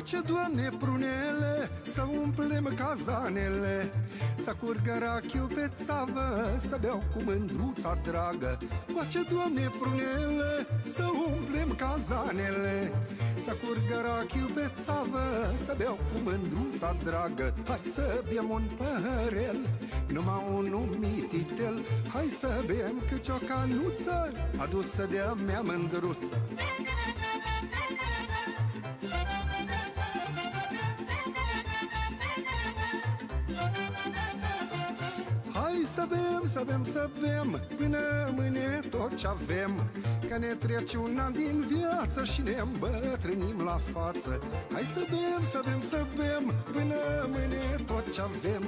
Coace, Doamne, prunele, să umplem cazanele Să curgă rachiu pe țavă, să beau cu mândruța dragă. Coace, Doamne, prunele, să umplem cazanele Să curgă rachiu pe țavă, să beau cu mândruța dragă. Hai să bem un păhărel, numai un mititel Hai să bem câte o canuță, adusă de-a mea mândruță să bem, să bem, să bem Până mâine tot ce avem. Că ne trece un an din viață Și ne îmbătrânim la față. Hai să bem, să bem, să bem Până mâine tot ce avem.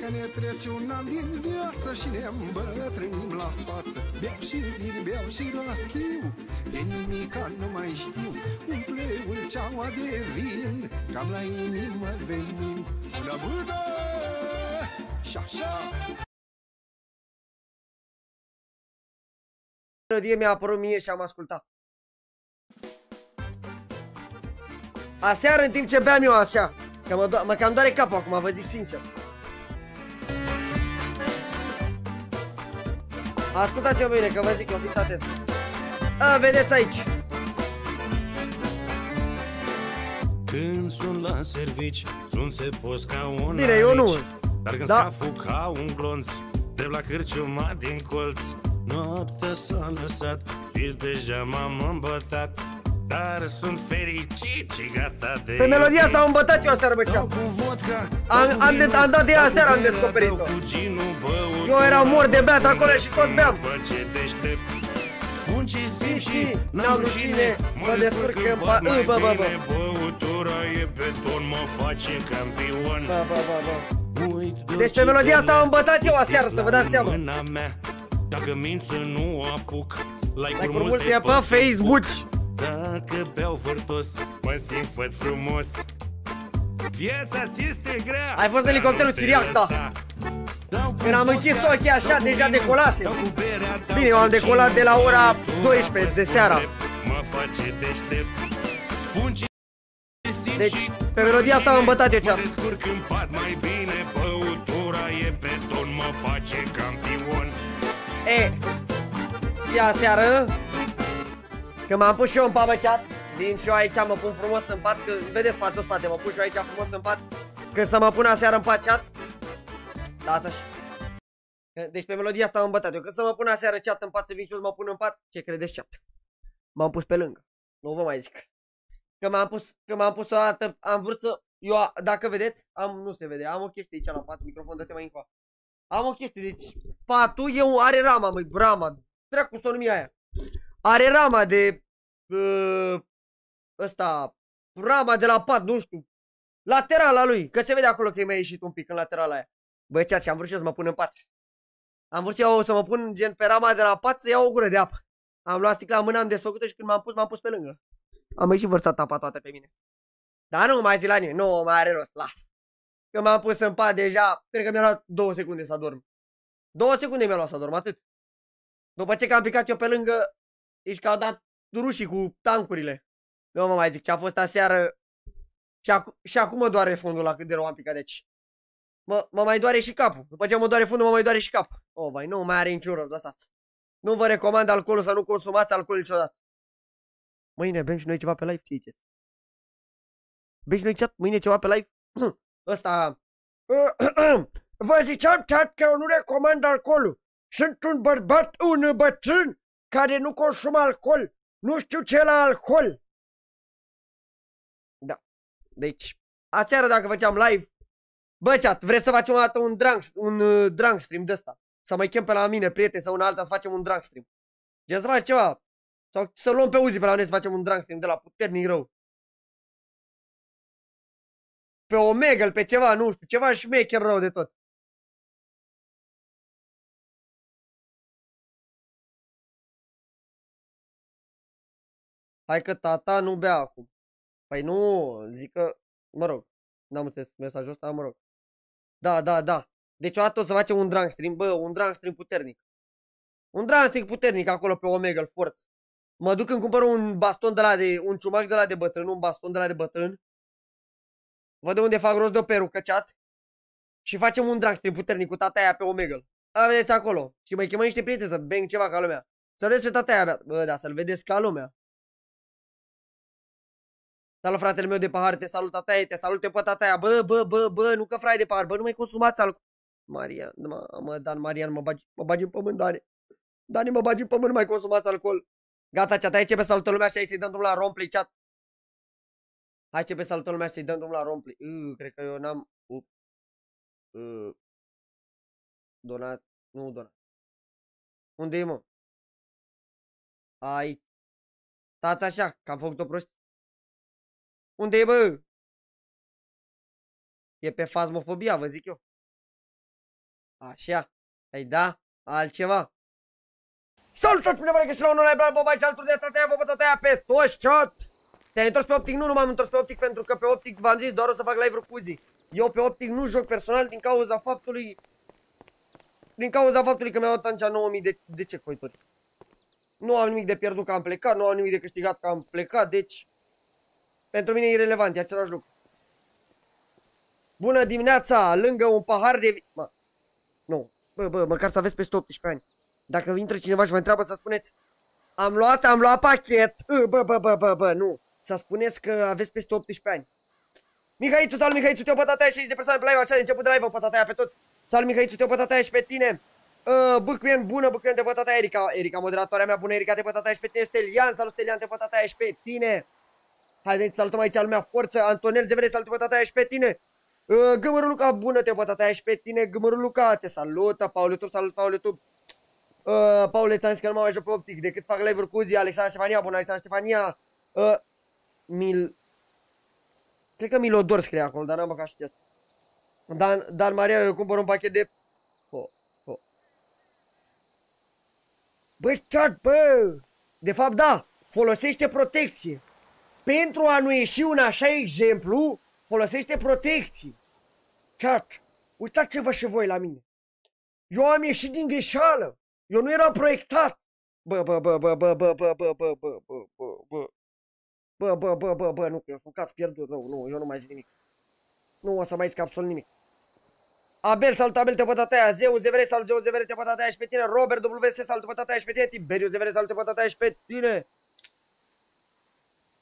Că ne trece un an din viață Și ne îmbătrânim la față. Beau și vin, beau și rachiu De nimica nu mai știu. Umple ulceaua de vin Cam la inimă venin Bună, bună! Și așa melodie mi-a apărut mie și am ascultat. Aseară în timp ce beam eu așa, că mă, do- mă cam doare capul acum, vă zic sincer. Ascultați-mă bine, că vă zic, o fiți atenți. A, vedeți aici. Când sunt la servici, sunt se pus ca un Bine, eu nu. Dar când Da. da. scaful ca un glonț Drept la cârciuma din colț Noaptea s-a lăsat și deja m-am îmbătat Dar sunt fericit și gata de Pe melodia asta am îmbătat eu aseară, bă, Beau ceau. cu vodka Am- beau cu am de- vin, am dat de ea seara, am beau descoperit-o. cu ginul băut Eu eram mort de beat acolo și tot beam. Face deștept Spun ce Și, simt și, și n-am rușine, mă descurc în pa- mai Ă, bă, bă, bă. bine, Băutura e pe ton, mă face campion Bă, bă, bă, bă. Uit de Deci pe orice melodia asta am gălă, îmbătat eu aseară, să vă dați la seama. Mâna mea. Dacă mință nu apuc Like Like-uri multe pe Facebook. Dacă beau vârtos Mă simt făt frumos Viața ți este grea Ai fost dar elicopterul nu te țiriac, da. lăsa. Dau cu Când am vodka, închis ochii așa, dau cu deja vin, decolasem. dau cu berea, dau Bine, eu am cu decolat gin, de la ora băutura 12 de mă seara. spune, Mă face deștept Spun ce simt Deci, și pe melodia asta am îmbătat eu Mă cea. descurc în pat mai bine Băutura e pe ton Mă face campion E, și aseară, când m-am pus și eu în pabăceat, vin și eu aici, mă pun frumos în pat, că vedeți patul spate, mă pun și eu aici frumos în pat, când să mă pun aseară în pat chat, dați așa. Deci pe melodia asta am îmbătat eu, când să mă pun aseară chat în pat, să vin și eu să mă pun în pat, ce credeți chat? M-am pus pe lângă, nu vă mai zic. Că m-am pus, că m-am pus o dată, am vrut să, eu, a- dacă vedeți, am, nu se vede, am o chestie aici la pat, microfon, dă-te mai încoa. Am o chestie, deci patul e un, are rama, măi, rama, dracu să o numi aia. Are rama de, uh, ăsta, rama de la pat, nu știu, laterala lui, că se vede acolo că e mai ieșit un pic în laterala aia. Băi, ceea ce am vrut și eu să mă pun în pat. Am vrut să, iau, să mă pun gen pe rama de la pat să iau o gură de apă. Am luat sticla în mână, am desfăcut și când m-am pus, m-am pus pe lângă. Am mai și vărsat apa toată pe mine. Dar nu mai zi la nimeni, nu mai are rost, las. Că m-am pus în pat deja, cred că mi-a luat două secunde să adorm. Două secunde mi-a luat să adorm, atât. După ce că am picat eu pe lângă, ești că au dat rușii cu tancurile. Nu mă mai zic ce a fost aseară și, acu- și acum mă doare fundul la cât de rău am picat deci. Mă, mă mai doare și capul. După ce mă doare fundul, mă mai doare și capul. Oh, vai, nu mai are niciun rost, lăsați. Nu vă recomand alcoolul să nu consumați alcool niciodată. Mâine bem și noi ceva pe live, ce ziceți? Bem și noi chat, mâine ceva pe live? Ăsta... Vă ziceam, chat, că eu nu recomand alcoolul. Sunt un bărbat, un bătrân, care nu consumă alcool. Nu știu ce la alcool. Da. Deci, aseară dacă făceam live, bă, chat, vreți să facem o dată un drunk, un uh, drunk stream de ăsta? Să mai chem pe la mine, prieteni, sau un alta, să facem un drunk stream. Gen să faci ceva. Sau să luăm pe Uzi pe la noi să facem un drunk stream de la puternic rău. Pe Omegle, pe ceva, nu știu, ceva șmecher rău de tot. Hai că tata nu bea acum. Păi nu, zic că, mă rog, n-am înțeles mesajul ăsta, mă rog. Da, da, da. Deci o dată o să facem un drunk stream, bă, un drunk stream puternic. Un drunk stream puternic acolo pe Omegle, forță. Mă duc îmi cumpăr un baston de la de, un ciumac de la de bătrân, un baston de la de bătrân. Văd de unde fac rost de o perucă, chat. Și facem un drag stream puternic cu tata aia pe Omegle. A, vedeți acolo. Și mai chemăm niște prieteni să bang ceva ca lumea. Să vedeți pe tata aia. Bă, da, să-l vedeți ca lumea. Salut fratele meu de pahar, te salut tata te salut pe tata aia. Bă, bă, bă, bă, nu că frai de pahar, bă, nu mai consumați alcool. Marian, mă, mă, Dan Marian, mă bagi, mă bagi în pământ, Dani. Dani, mă bagi în pământ, nu mai consumați alcool. Gata, chat, aici pe salută lumea și aici să-i dăm drumul la roleplay, chat. Hai ce pe salută lumea să-i dăm drumul la roleplay. Uh, cred că eu n-am... Uh, uh, donat, nu donat. Unde e, mă? Ai. Stați așa, că am făcut o prostie. Unde e, bă? E pe fazmofobia, vă zic eu. Așa. Păi da, altceva. Salut tot cineva că și la unul la bă, aici altul de tatea, vă tatea pe toți, chat. Te-ai întors pe optic? Nu, nu m-am întors pe optic pentru că pe optic v-am zis doar o să fac live-uri cu zi. Eu pe optic nu joc personal din cauza faptului din cauza faptului că mi-au dat atunci 9000 de, de ce coituri. Nu am nimic de pierdut că am plecat, nu am nimic de câștigat că am plecat, deci pentru mine e irrelevant, e același lucru. Bună dimineața, lângă un pahar de... Mă, nu, bă, bă, măcar să aveți peste 18 ani. Dacă intră cineva și vă întreabă să spuneți Am luat, am luat pachet, bă, bă, bă, bă, bă, nu. Să spuneți că aveți peste 18 ani. Mihaițu, salut Mihaițu, te-o pătataia și de persoane pe live, așa de început de live-o pătataia pe toți. Salut Mihaițu, te-o pătataia și pe tine. Uh, Băcuien, bună, Băcuien, te pătataia Erica, Erica, moderatoarea mea bună, Erica, te pătataia și pe tine, Stelian, salut Stelian, te pătataia și pe tine. Haideți, salutăm aici lumea forță, Antonel Zevere, salut pătataia și pe tine. Uh, Gâmărul Luca, bună, te pătataia și pe tine, Gâmărul Luca, te salută, Paul YouTube, salut Paul YouTube. Uh, Paul, ți-am zis că nu mă mai joc pe optic decât fac live-uri cu zi, Alexandra Ștefania, bună, Alexandra Ștefania. Uh, Mil... Cred că Milodor scrie acolo, dar n-am băgat și asta. Dan, Dan Maria, eu cumpăr un pachet de... Oh, oh. Bă, chat, bă! De fapt, da, folosește protecție. Pentru a nu ieși un așa exemplu, folosește protecție. Chat, uitați-vă și voi la mine. Eu am ieșit din greșeală. Eu nu eram proiectat. Bă, bă, bă, bă, bă, bă, bă, bă, bă, bă, bă, bă, bă. Bă, bă, bă, bă, bă, nu, eu sunt caz pierdut, nu, nu, eu nu mai zic nimic. Nu o să mai zic absolut nimic. Abel, salut Abel, te pătata aia, Zeu, Zevere, salut Zeu, Zevere, te pătata aia și pe tine, Robert, WS, salut, te pătata aia și pe tine, Tiberiu, Zevere, salut, te pătata aia și pe tine.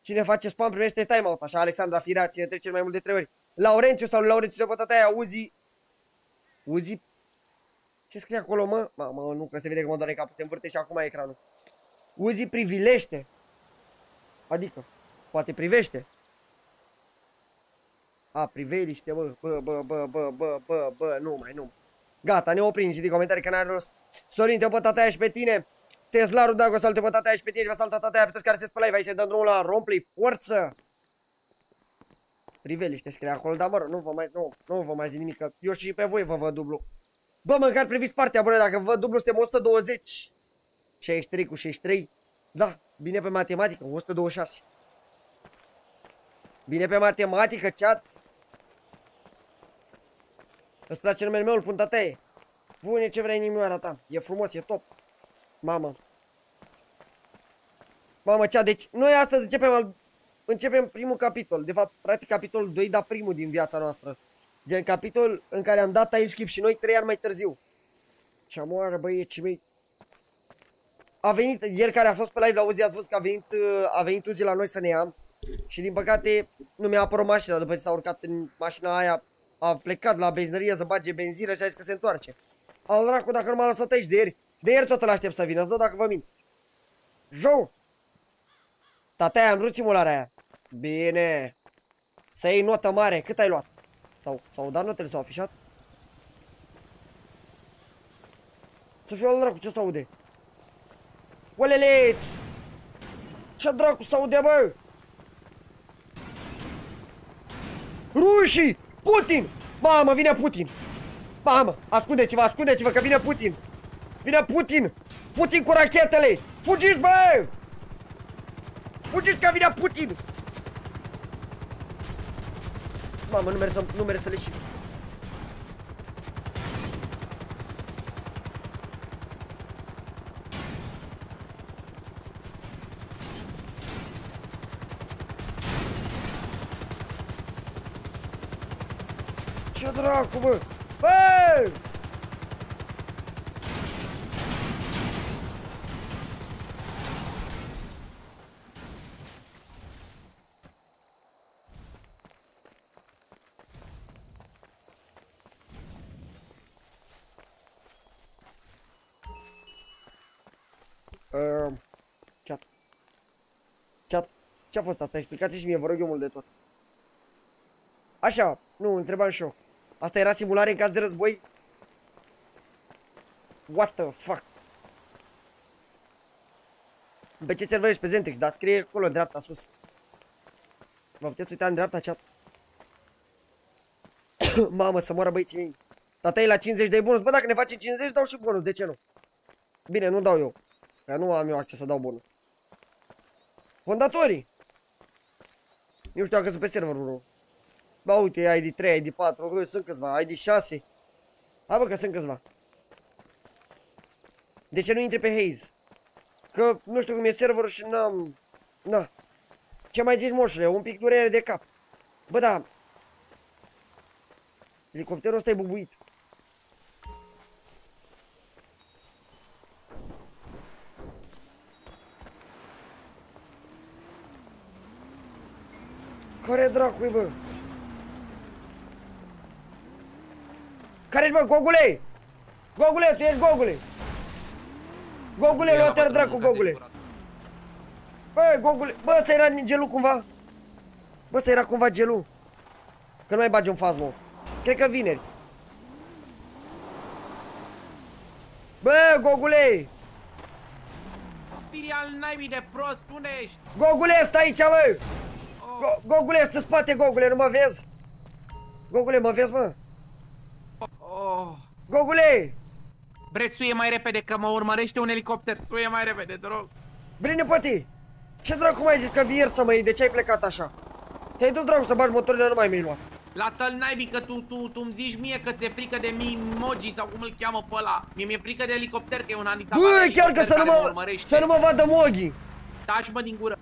Cine face spam primește timeout, așa, Alexandra Firea, cine trece mai mult de trei ori. Laurențiu, salut Laurențiu, te pătata aia, Uzi. Uzi ce scrie acolo, mă? Mă, mă, nu, că se vede că mă doare capul, te învârte și acum ecranul. Uzi privilește. Adică, poate privește. A, priveliște, bă, bă, bă, bă, bă, bă, bă, bă, nu mai, nu. Gata, ne oprim și din comentarii că n-are rost. Sorin, te-o tata și pe tine. Teslaru, dacă o să-l te tata și pe tine și va salta tata pe toți care se pe live. Hai să dăm drumul la roleplay. Forță! Priveliște scrie acolo, dar mă rog, nu vă mai, nu, nu vă mai zic nimic, că eu și pe voi vă văd dublu. Bă, măcar priviți partea, bă, dacă văd dublu suntem 120. 63 cu 63. Da, bine pe matematică, 126. Bine pe matematică, chat. Îți place numele meu, îl pun tataie. Pune ce vrei inimioara ta. E frumos, e top. Mamă. Mamă, cea, deci noi astăzi începem, începem primul capitol. De fapt, practic capitolul 2, dar primul din viața noastră. Gen capitol în care am dat time skip și noi trei ani mai târziu. Ce amoară băieții mei. A venit, ieri care a fost pe live la Uzi, ați văzut că a venit, a venit Uzi la noi să ne ia. Și din păcate nu mi-a apărut mașina după ce s-a urcat în mașina aia. A plecat la benzinărie să bage benzină și a zis că se întoarce. Al dracu dacă nu m-a lăsat aici de ieri. De ieri tot îl aștept să vină, zău dacă vă mint. Jou! Tataia, am vrut simularea aia. Bine. Să iei notă mare, cât ai luat? Sau, sau dat notele s-au afișat? Să fiu al dracu, ce s-aude? Olele! Ce dracu s-aude, bă? Rușii! Putin! Mamă, vine Putin! Mamă, ascundeți-vă, ascundeți-vă că vine Putin! Vine Putin! Putin cu rachetele! Fugiți, bă! Fugiți că vine Putin! Mamă, nu merg să, nu merg să le dracu, bă? Bă! Um, chat. Chat. Ce-a fost asta? Explicați și mie, vă rog eu mult de tot. Așa, nu, întrebam și eu. Asta era simulare în caz de război? What the fuck? Pe ce server ești pe Zentex? Dar scrie acolo, în dreapta, sus. Vă puteți uita în dreapta chat. Mamă, să moară băieții mei. Tata e la 50 de bonus. Bă, dacă ne face 50, dau și bonus. De ce nu? Bine, nu dau eu. Că nu am eu acces să dau bonus. Fondatorii. Nu știu dacă sunt pe server, bro. Ba, uite, ID 3, ID 4, sunt câțiva, ID 6. Hai bă, că sunt câțiva. De ce nu intri pe Haze? Că nu știu cum e serverul și n-am... Na. Ce mai zici, moșule? Un pic durere de cap. Bă, da. Elicopterul ăsta e bubuit. Care dracu bă? Care-și bă, Gogule? Gogule, tu ești Gogule? Gogule, lua-te dracu, Gogule. Bă, Gogule, bă, ăsta era gelul cumva? Bă, ăsta era cumva gelul. Că nu mai bagi un fazmo. Cred că vineri. Bă, Gogule! Firi al naibii de prost, unde ești? Gogule, stai aici, bă! Go Gogule, stă spate, Gogule, nu mă vezi? Gogule, mă vezi, mă? Oh. Gogule! Bre, suie mai repede că mă urmărește un elicopter, suie mai repede, te rog. Brine, poate! Ce dracu mai zis că vii să mă iei? De ce ai plecat așa? Te-ai dus dracu să bagi motorile, nu mai mi-ai luat. Lasă-l naibii că tu, tu, tu îmi zici mie că ți-e frică de Mimoji sau cum îl cheamă pe ăla. Mie mi-e frică de elicopter că e un handicap. Bă, chiar că să nu mă, să nu mă vadă Mogi. Taci mă din gură.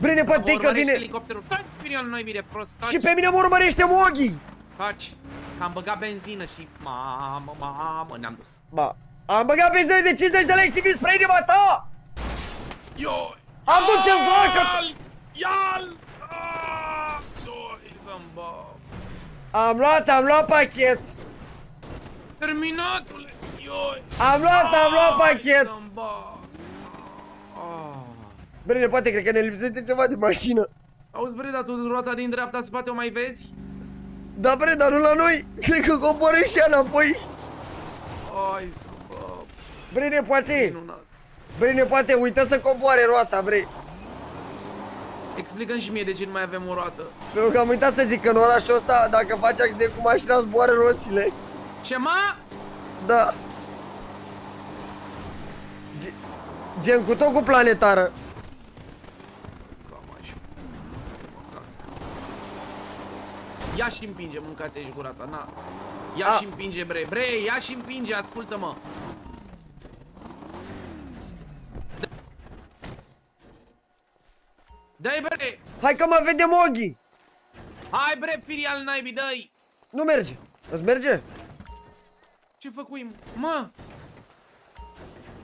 Brine, poate că vine... elicopterul. Taci, Firion, noi de prost, taci. Și pe mine mă urmărește Mogi. Taci. Că am băgat benzină și mamă, mamă, ne-am dus. Ba, am băgat benzină de 50 de lei și vin spre inima ta! Yo! Am duce-ți la că... Ia-l! Am luat, am luat pachet! Terminatule! Ioi! Am luat, am luat pachet! Brine, poate cred că ne lipsește ceva de mașină. Auzi, bre, dar tu roata din dreapta spate o mai vezi? Da, bre, dar nu la noi. Cred că coboară și ea înapoi. Ai, bă. Bre, ne poate. Bre, ne poate, uită să coboare roata, bre. Explică-mi și mie de ce nu mai avem o roată. Pentru că am uitat să zic că în orașul ăsta, dacă faci accident cu mașina, zboară roțile. Ce, ma? Da. Gen cu tot cu planetară. Ia și împinge, mâncați aici gura ta, na. Ia A. și împinge, bre, bre, ia și împinge, ascultă-mă. Dai bre! Hai că mă vede Mogi! Hai bre, firi al naibii, dai! Nu merge! Îți merge? Ce făcuim? Mă!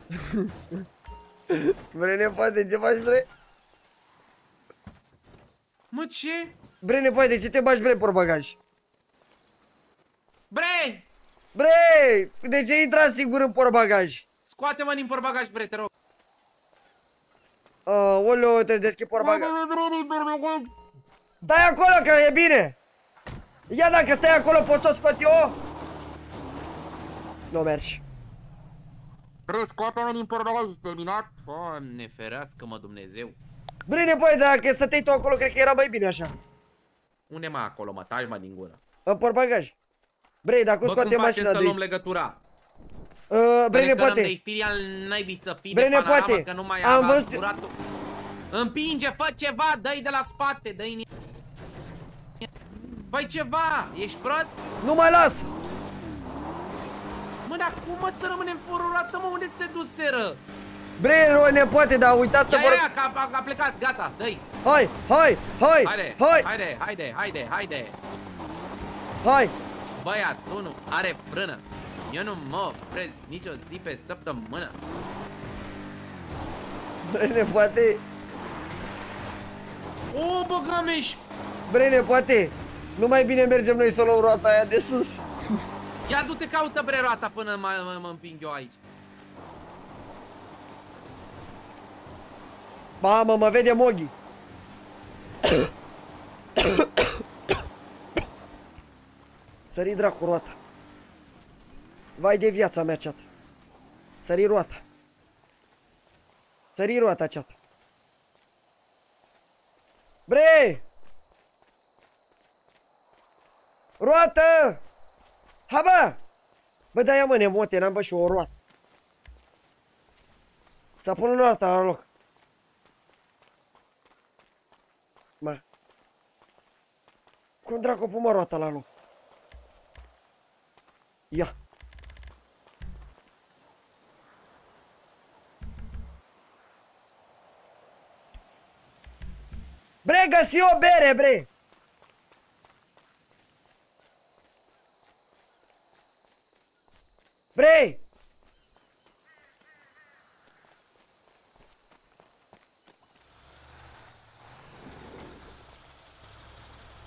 bre, ne poate, ce faci, bre? Mă, ce? Bre, ne poate, de ce te bagi, bre, portbagaj? Bre! Bre! De ce intrat sigur în portbagaj? Scoate-mă din portbagaj, bre, te rog! Uh, oleo, te deschid portbagaj. Stai acolo că e bine. Ia dacă stai acolo poți să o scot eu? Nu mergi. Bre, scoate-mă din portbagaj, terminat? Doamne ferească-mă Dumnezeu. Bine, băi, dacă stăteai tu acolo, cred că era mai bine așa. Unde mă acolo, mă? Taci mă din gură. În portbagaj. Brei, dacă o scoate mașina de aici. să luăm legătura? Uh, bre, ne poate. Bre, ne poate. Că nu mai Am văzut... Curatul. Împinge, fă ceva, dă-i de la spate, dă-i Băi ceva, ești prost? Nu mai las! Mă, dar cum mă să rămânem fără mă, unde se duseră? Bre, ne poate, dar uitați să vor... Ia, ia, că a, a plecat, gata, dă-i! Hai, hai, hai, haide, hai! Haide, haide, haide, haide! Hai! Băiatul are frână. Eu nu mă opresc nicio zi pe săptămână. Brene, poate... O, băgameș! Brene, poate... Nu mai bine mergem noi să luăm roata aia de sus. Ia du-te caută bre roata până mă, mă, mă împing eu aici. Mamă, mă vede Moghi. Sări dracu roata. Vai de viața mea, chat. Sări roata. Sări roata, chat. Bre! Roată! Ha, bă! Bă, da, ia mă, nemote, n-am bă și o roată. Să pun roata la loc. Mă. Cum dracu pun mă roata la loc? Ia. Bre, găsi o bere, bre! Bre!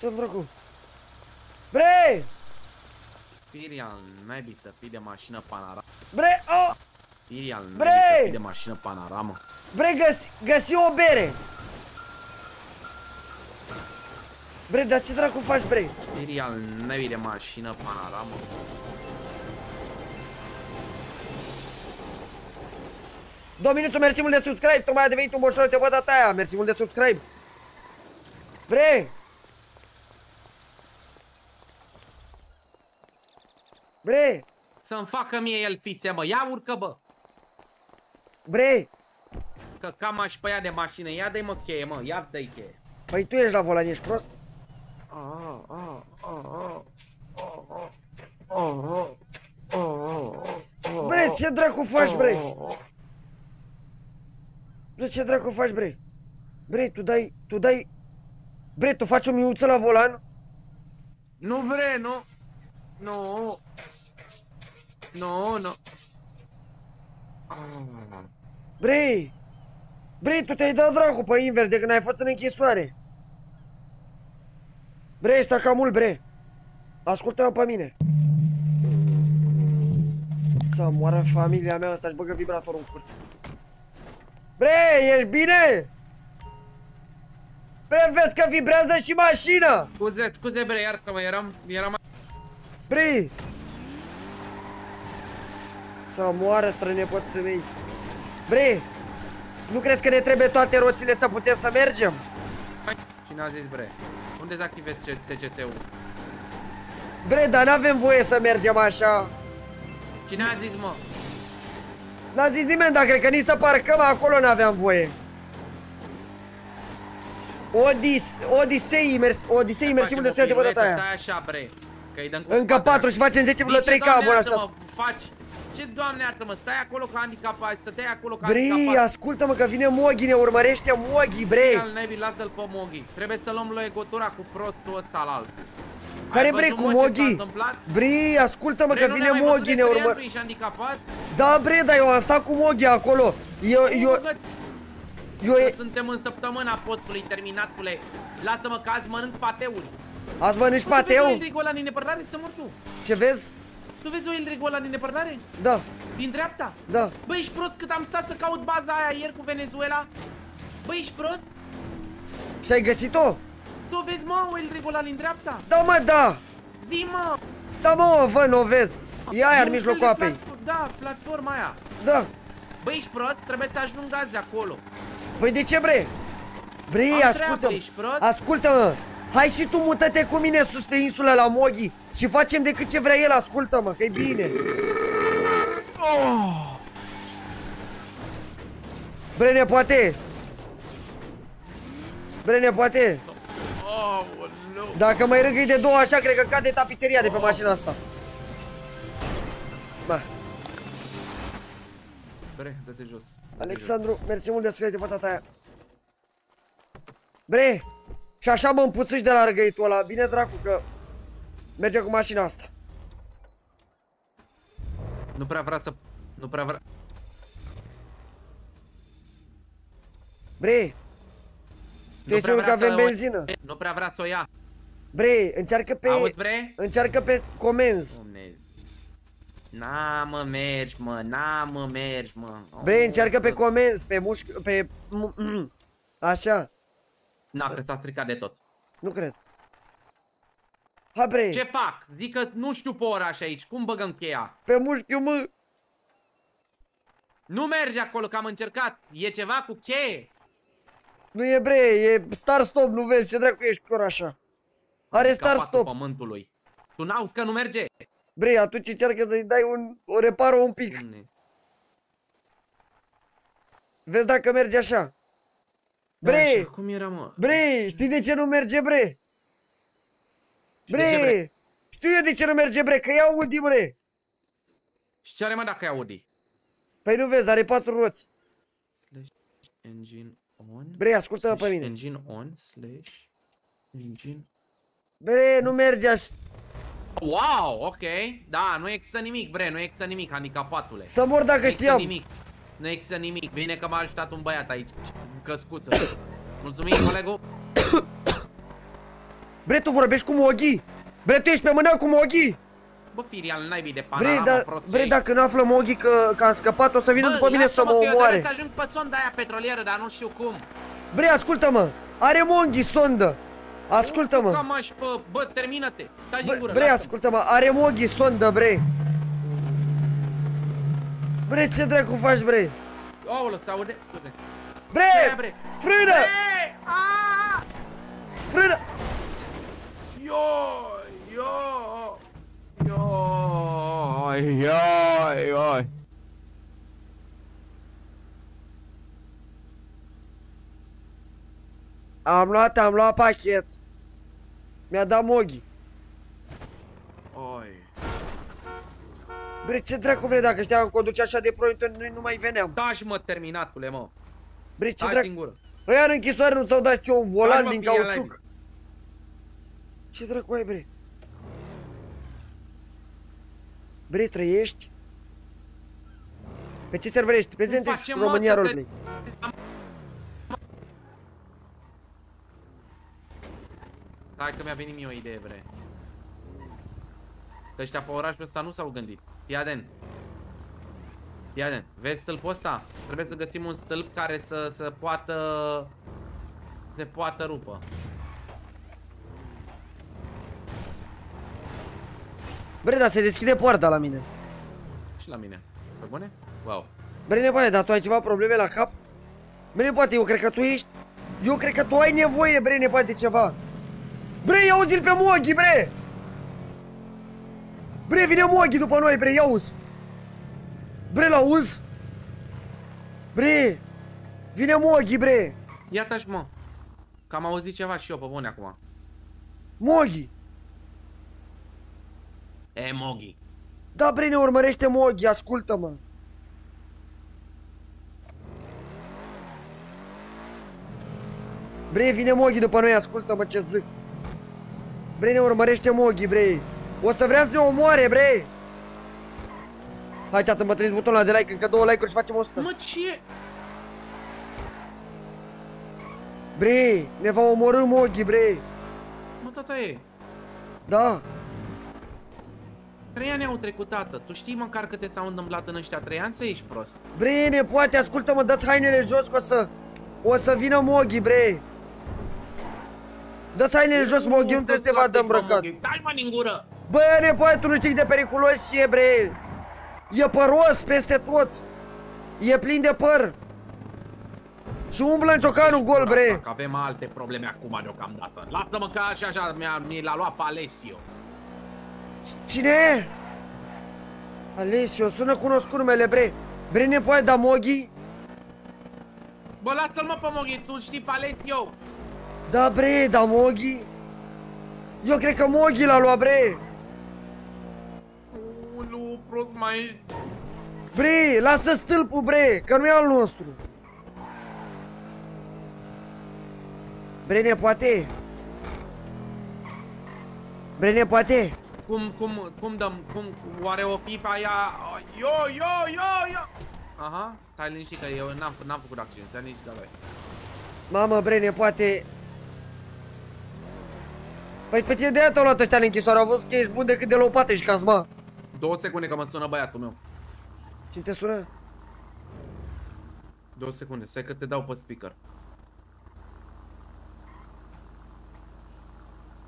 Ce-l dracu? Bre! Firial, naibii să fii de mașină panorama. Bre, oh! Firial, Bre! naibii să fii de mașină panoramă. Bre, găsi, găsi o bere! Bre, dar ce dracu faci, bre? Firial, naibii de mașină panoramă. Dominuțu, mersi mult de subscribe, tocmai a devenit un moșor, te văd data aia, mersi mult de subscribe. Bre! Bre! Să-mi facă mie el fițe, mă. Ia urcă, bă. Bre! Că cam aș pe ea de mașină. Ia dă-i mă cheie, mă. Ia dă-i cheie. Păi tu ești la volan, ești prost? Bre, ce dracu faci, bre? Bre, ce dracu faci, bre? Bre, tu dai, tu dai... Bre, tu faci o miuță la volan? Nu vre, nu. Nu. Nu, nu. Bre! Bre, tu te-ai dat dracu pe invers de când ai fost în închisoare. Bre, ăsta cam mult, bre. Ascultă-mă pe mine. Să moară familia mea asta și băgă vibratorul în cur. Bre, ești bine? Bre, vezi că vibrează și mașina! Scuze, scuze, bre, iartă-mă, eram, eram... Bre! Să moară strănepoții mei. Bre! Nu crezi că ne trebuie toate roțile să putem să mergem? Cine a zis, bre? Unde dezactivezi TCS-ul? Bre, dar n-avem voie să mergem așa. Cine a zis, mă? N-a zis nimeni, dar cred că nici să parcăm acolo n-aveam voie. Odis, Odisei, mersi, Odisei, mersi mult de să te bădată aia. Stai așa, bre. Că îi dăm cu Încă spatele. 4 și facem 10,3k Zice, abon Doamne, iartă-mă, așa. faci... Ce, doamne, iartă-mă, stai acolo ca handicapat, stai acolo ca Bre, handicapat. ascultă-mă că vine Moghi, ne urmărește Moghi, bre. Al nebii, lasă-l pe Moghi. Trebuie să luăm legătura cu prostul ăsta al alt. Care Ai bre, văzut, cu mă, ce s-a Moghi? întâmplat? Bre, ascultă-mă Bre, că nu vine le-ai mai văzut Moghi, de ne trei ani, urmă... tu ești handicapat? Da, bre, dar eu am stat cu Moghi acolo. Eu, eu, Bă, eu, că Suntem în săptămâna postului terminatule. Lasă-mă că azi mănânc pateuri. azi mănânci Tu vezi o pateu? Eldrigo ăla din depărtare să mor tu. Ce vezi? Tu vezi o Eldrigo ăla din depărtare? Da, Din dreapta? da. Băi, ești prost cât am stat să caut baza aia ieri cu Venezuela? Băi, ești prost? Și ai găsit-o? Tu vezi, mă, o Eldrigo ăla din dreapta? Da, mă, da. Zi, mă! Da, mă, o văd, o vezi. E aia E în un mijlocul fel de apei. platform- Da, platforma aia. Da. Băi, ești prost? Trebuie să ajung azi acolo. Păi de ce, bre? Bre, Am treabă, ascultă-mă. ești prost? Ascultă-mă. Hai și tu mută-te cu mine sus pe insulă la Moghi și facem decât ce vrea el, ascultă-mă, că e bine. Bre, ne poate. Bre, ne poate. Oh, nu. Dacă mai râgâi de două așa, cred că cade tapiseria de pe mașina asta. Ba, Bre, dă-te jos. Alexandru, mersi mult de scuze de patata aia. Bre, și așa mă împuțâși de la răgăitul ăla. Bine, dracu, că merge cu mașina asta. Nu prea vrea să... Nu prea vrea... Bre! Tu ești sigur că avem benzină? Nu prea vrea să o ia. Bre, încearcă pe... Auzi, bre? Încearcă pe comenzi. Dumnezeu. Na mă mergi mă, na mă mergi mă. Bre, încearcă pe comenzi, pe mușc... pe... Așa. Na, că s-a stricat de tot. Nu cred. Ha, bre. Ce fac? Zic că nu știu pe oraș aici. Cum băgăm cheia? Pe mușchiul mă. Nu merge acolo, că am încercat. E ceva cu cheie. Nu e bre, e star stop, nu vezi ce dracu ești cu așa. Are star stop. pământului. Tu n-auzi că nu merge? Bre, atunci încearcă să-i dai un, o repară un pic. Bine. Vezi dacă merge așa. Bre! Da, cum era, mă? Bre, știi de ce nu merge, bre? Bre! Ce, bre? Știu eu de ce nu merge, bre, că e Audi, bre! Și ce are, mă, dacă e Audi? Păi nu vezi, are patru roți. Slash engine on. Bre, ascultă pe mine. Engine on, slash engine. Bre, nu merge așa. Wow, ok. Da, nu există nimic, bre, nu există nimic, handicapatule. Să mor dacă știam. Nimic. Nu există nimic. Bine că m-a ajutat un băiat aici. Căscuță. Mulțumim, colegul. Bre, tu vorbești cu Moghi? Bre, tu ești pe mână cu Moghi? Bă, Firial, naibii de panorama, bre, da, bre, dacă nu află Moghi că, că am scăpat, o să vină Bă, după mine să mă omoare. Bă, să ajung pe sonda aia petrolieră, dar nu știu cum. Bre, ascultă-mă, are Moghi sondă. Ascultă-mă. Bă, bă, termină-te. Bre, ascultă-mă, are Moghi sondă, bre. Bre, ce dracu faci, bre? Aolă, se aude, scuze. Bre! bre? Frână! Bre! Aaaa! Frână! Yo! Yo! Yo! Yo! Yo! Am luat, am luat pachet. Mi-a dat Moghi. Bre, ce dracu, bre, dacă știam că conduce așa de proiect, noi nu mai veneam. Da și mă, terminatule, mă. Bre, ce dracu? Ăia în închisoare nu ți-au dat eu un volan din cauciuc. Ce dracu ai, bre? Bre, trăiești? Pe ce server ești? Pe Zentex România Roleplay. Hai că mi-a venit mie o idee, bre. Că ăștia pe orașul ăsta nu s-au gândit. Fii atent. Fii atent. Vezi stâlpul ăsta? Trebuie să găsim un stâlp care să, să poată... Se poată rupă. Bre, dar se deschide poarta la mine. Și la mine. Pe bune? Wow. Bre, nevoie, dar tu ai ceva probleme la cap? Bre, poate, eu cred că tu ești... Eu cred că tu ai nevoie, bre, ne poate ceva. Bre, ia zi-l pe Moghi, bre! Bre, vine Moghi după noi, bre, ia uzi. Bre, la uz? Bre, vine Moghi, bre. Ia taci, mă. Că am auzit ceva și eu pe bune acum. Moghi. E, Moghi. Da, bre, ne urmărește Moghi, ascultă-mă. Bre, vine Moghi după noi, ascultă-mă ce zic. Bre, ne urmărește Moghi, bre. O să vrea să ne omoare, bre! Hai, ceată, mă trăiți butonul ăla de like, încă două like-uri și facem 100. Mă, ce? Bre, ne va omorâ Moghi, bre! Mă, tata e. Da. Trei ani au trecut, tată. Tu știi măcar câte s-au întâmplat în ăștia trei ani să ești prost? Bre, ne poate, ascultă-mă, dați hainele jos că o să... O să vină Moghi, bre! Dă-ți hainele jos, Moghi, nu trebuie să te vadă îmbrăcat. Dai mă din gură! Bă, nepoate, tu nu știi de periculos e, bre! E păros peste tot! E plin de păr! Și umblă în ciocanul gol, bre! Că avem alte probleme acum deocamdată. Lasă-mă că așa, așa, mi l-a luat pe Alessio. Cine? Alessio, sună cunoscut numele, bre. Bre, ne poate da Moghi? Bă, lasă-l mă pe Moghi, tu știi pe Alessio. Da, bre, da Moghi? Eu cred că Moghi l-a luat, bre. Ulu, prost mai ești. Bre, lasă stâlpul, bre, că nu e al nostru. Bre, ne poate? Bre, ne poate? Cum, cum, cum dăm, cum, oare o pipa aia, yo, yo, yo, yo. Aha, stai liniștit că eu n-am, n-am făcut acțiuni, stai liniștit, da, Mamă, bre, ne poate... Păi pe tine de aia te-au luat ăștia în închisoare, au văzut că ești bun decât de lopate și cazma. Două secunde că mă sună băiatul meu. Cine te sună? Două secunde, stai că te dau pe speaker.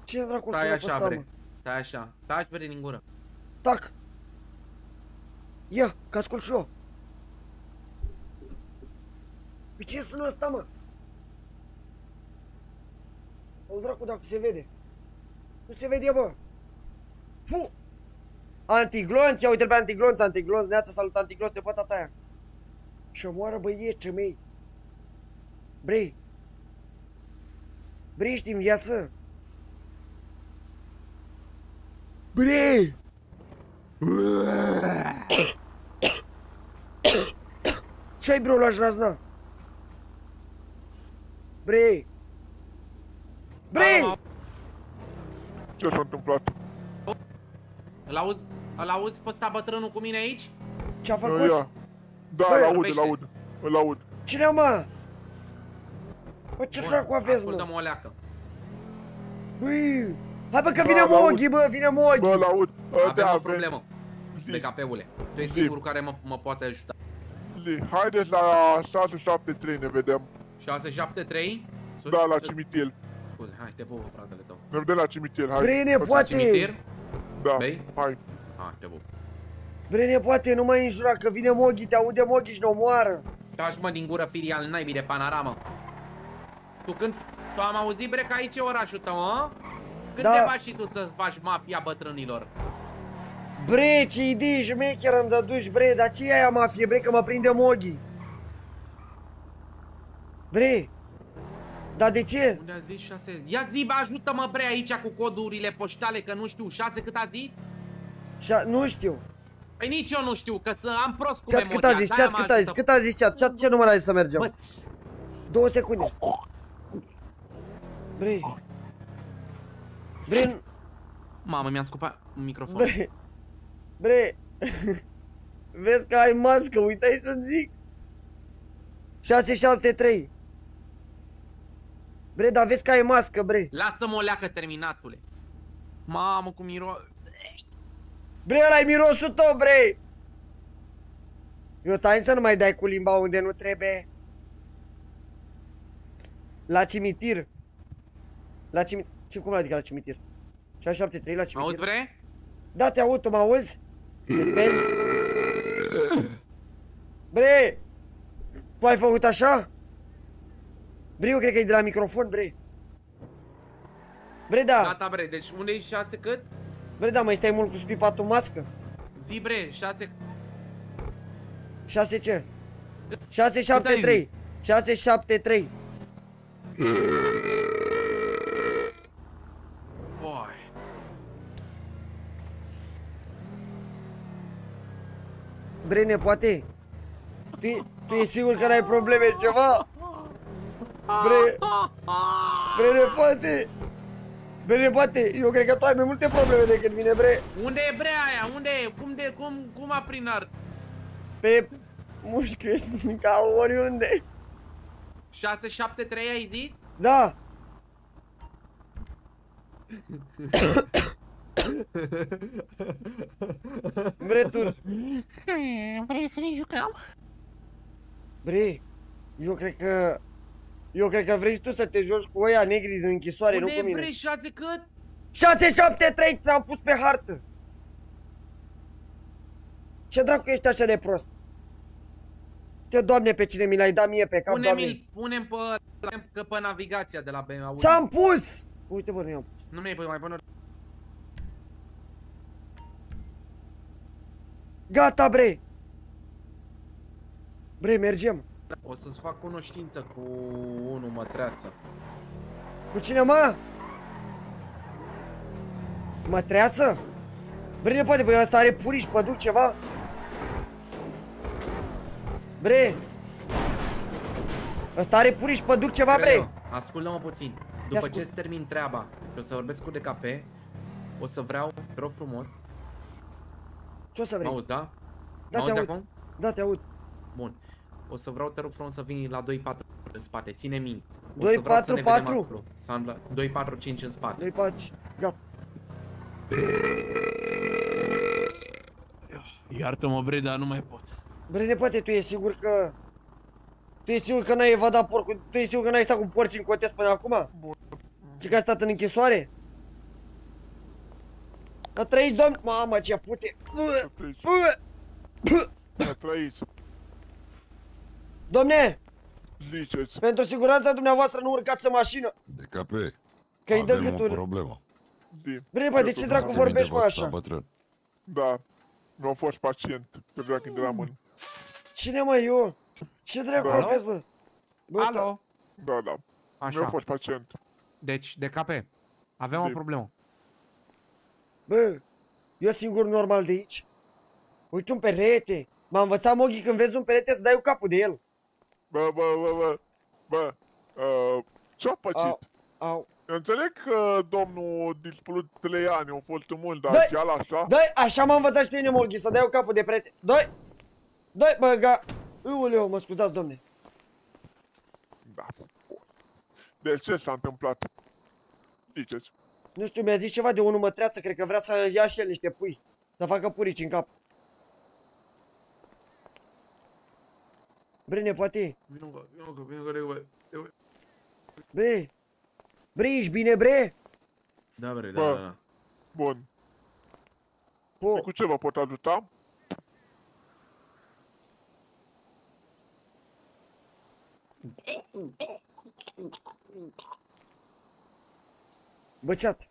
Cine dracul Stai sună pe așa, ăsta, bre. mă? Stai așa. Taci bre din gură. Tac! Ia, că ascult și eu. Pe cine sună ăsta, mă? O dracu dacă se vede. Nu se vede, bă. Fu! Antiglonț, ia uite pe Antiglonț, Antiglonț, neața, salut Antiglonț, te poate aia. Și moară băieții mei. Bre. Bre, ești în viață? Bre! Ce ai bro, lași razna? Bre! Bre! Ce s-a întâmplat? Îl auzi, îl auzi pe ăsta bătrânul cu mine aici? Ce-a Ia. făcut? Da, Băi, îl aud, îl aud. Îl aud. Cine mă? Bă, ce dracu aveți, Ascultă-mă mă? o leacă. Băi! Hai bă că Bă, vine îl aud. Moghi, bă, vine Bă, Moghi! îl aud. Avem Da, o problemă. Zi, BKP-ule. Tu ești Zi. singurul care mă, mă poate ajuta. zi. Haideți la 673, ne vedem. 673? Da, la cimitir. Scuze, hai, te pupă fratele tău. Ne vedem la cimitir, hai. Bre, ne La poate! cimitir? Da, Bei? hai. Hai, te pup. Bre, ne poate, nu mai înjura că vine Moghi, te aude Moghi și ne omoară! Taci mă din gură firii al naibii de panoramă. Tu când... Tu am auzit bre că aici e orașul tău, mă? Când Da. te faci și tu să faci mafia bătrânilor? Bre, ce idee șmecher îmi dăduși, bre, dar ce e aia mafie, bre, că mă prinde Moghi? Bre! Dar de ce? Unde a zis 6? Ia zi, bă, ajută-mă bre aici cu codurile poștale, că nu știu, 6 cât a zis? Șa, nu știu. Păi nici eu nu știu, că să am prost cu Chat, memoria. cât a zis, de-aia chat, mă cât a zis, ajută. cât a zis, chat, chat, ce număr ai să mergem? Bă. Două secunde. Bre. Bre, Mamă, mi-am scupat microfonul. bre. Bre. Vezi că ai mască, uitai să zic. 673. Bre, dar vezi că ai mască, bre. Lasă-mă o leacă terminatule. Mamă, cum miro... Bre, ăla e mirosul tău, bre. Eu ți să nu mai dai cu limba unde nu trebuie. La cimitir. La cimitir. Ce cum adică la cimitir? 673 la Auzi, cimitir. bre? Da, te aud, tu mă auzi? Te speri? Bre! Tu ai făcut așa? Bre, eu cred că e de la microfon, bre. Bre, da. Gata, bre, deci unde e 6 cât? Bre, da, mai stai mult cu scuipatul mască? Zi, bre, 6... 6 ce? 673 673 Bre, poate? Tu, tu e sigur că n-ai probleme ceva? Bre, bre, poate? Bre, poate? Eu cred că tu ai mai multe probleme decât mine, bre Unde e bre aia? Unde e? Cum de, cum, cum a prinar? Pe mușchiu ca oriunde 673 ai zis? Da Bre, tu Vrei să ne jucăm? Bre, eu cred că... Eu cred că vrei tu să te joci cu ăia negri din închisoare, Unde nu e cu mine. bre 6 cât? 673 ți-am pus pe hartă. Ce dracu ești așa de prost? Te doamne pe cine mi l-ai dat mie pe cap, doamne. Punem-l, punem pe, că pe navigația de la BMW. Ți-am pus! Uite bă, nu i-am pus. Nu mi-ai pus mai până. Gata, bre! Bre, mergem. O să-ți fac cunoștință cu unul mătreață. Cu cine, mă? Mătreață? Bre, ne poate, băi, ăsta are puriș, păduc ceva? Bre! Ăsta are puriș, păduc ceva, bre! Crede-mă, Ascultă-mă puțin. După ascult. ce îți termin treaba și o să vorbesc cu DKP, O să vreau, te rog frumos, Ce o să mă vrei? auzi, da? Da, mă te auzi aud. acum? Da, te aud. Bun. O să vreau, te rog frumos, să vii la 2-4 în spate, ține minte. O 2, să vreau să 4, ne vedem 4? acolo. Sandra, 2-4-5 în spate. 2, 4, gata. Iartă-mă, bre, dar nu mai pot. Bre, poate tu ești sigur că... Tu ești sigur că n-ai evadat porcul? Tu ești sigur că n-ai stat cu porci în cotez până acum? Bun. Și că ai stat în închisoare? A trăit domn... Mamă, ce pute! Să trăiți. Să trăiți. Domne, Ziceți. pentru siguranța dumneavoastră nu urcați în mașină. DKP, Că îi dă avem o gâtul. problemă. Zi. Bine, bă, de ce dracu Ține vorbești, de mă, văzut, așa? bătrân. Da. Mi-a fost pacient pe vreo când eram în... Cine, mă, eu? Ce dracu Da. aveți, bă? Bă, ta- Alo? Da, da. Mi-a Așa, fost pacient. deci, DKP, avem o Zi. problemă. Bă, eu singur normal de aici? Uite un perete. M-a învățat Moghi când vezi un perete să dai cu capul de el. Bă, bă, bă, bă. Bă. Uh, ce-a păcit? Au, au. Eu înțeleg că domnul dispărut 3 ani a fost mult, dar Dă-i! chiar așa? Dai, așa m-a învățat și pe mine Moghi, să dai cu capul de perete. Dai! Dai, bă, ga... Uleu, mă scuzați, domne. Da. Deci ce s-a întâmplat? Ziceți. Nu știu, mi-a zis ceva de unul mătreață, cred că vrea să ia și el niște pui. Să facă purici în cap. Brine, poate. Vino, că, vino, că, vino, că, vino, că, Bre. Bre, ești bine, bre? Da, bre, da, Bă. da, da. Bun. Po. Cu ce vă pot ajuta? Băceat.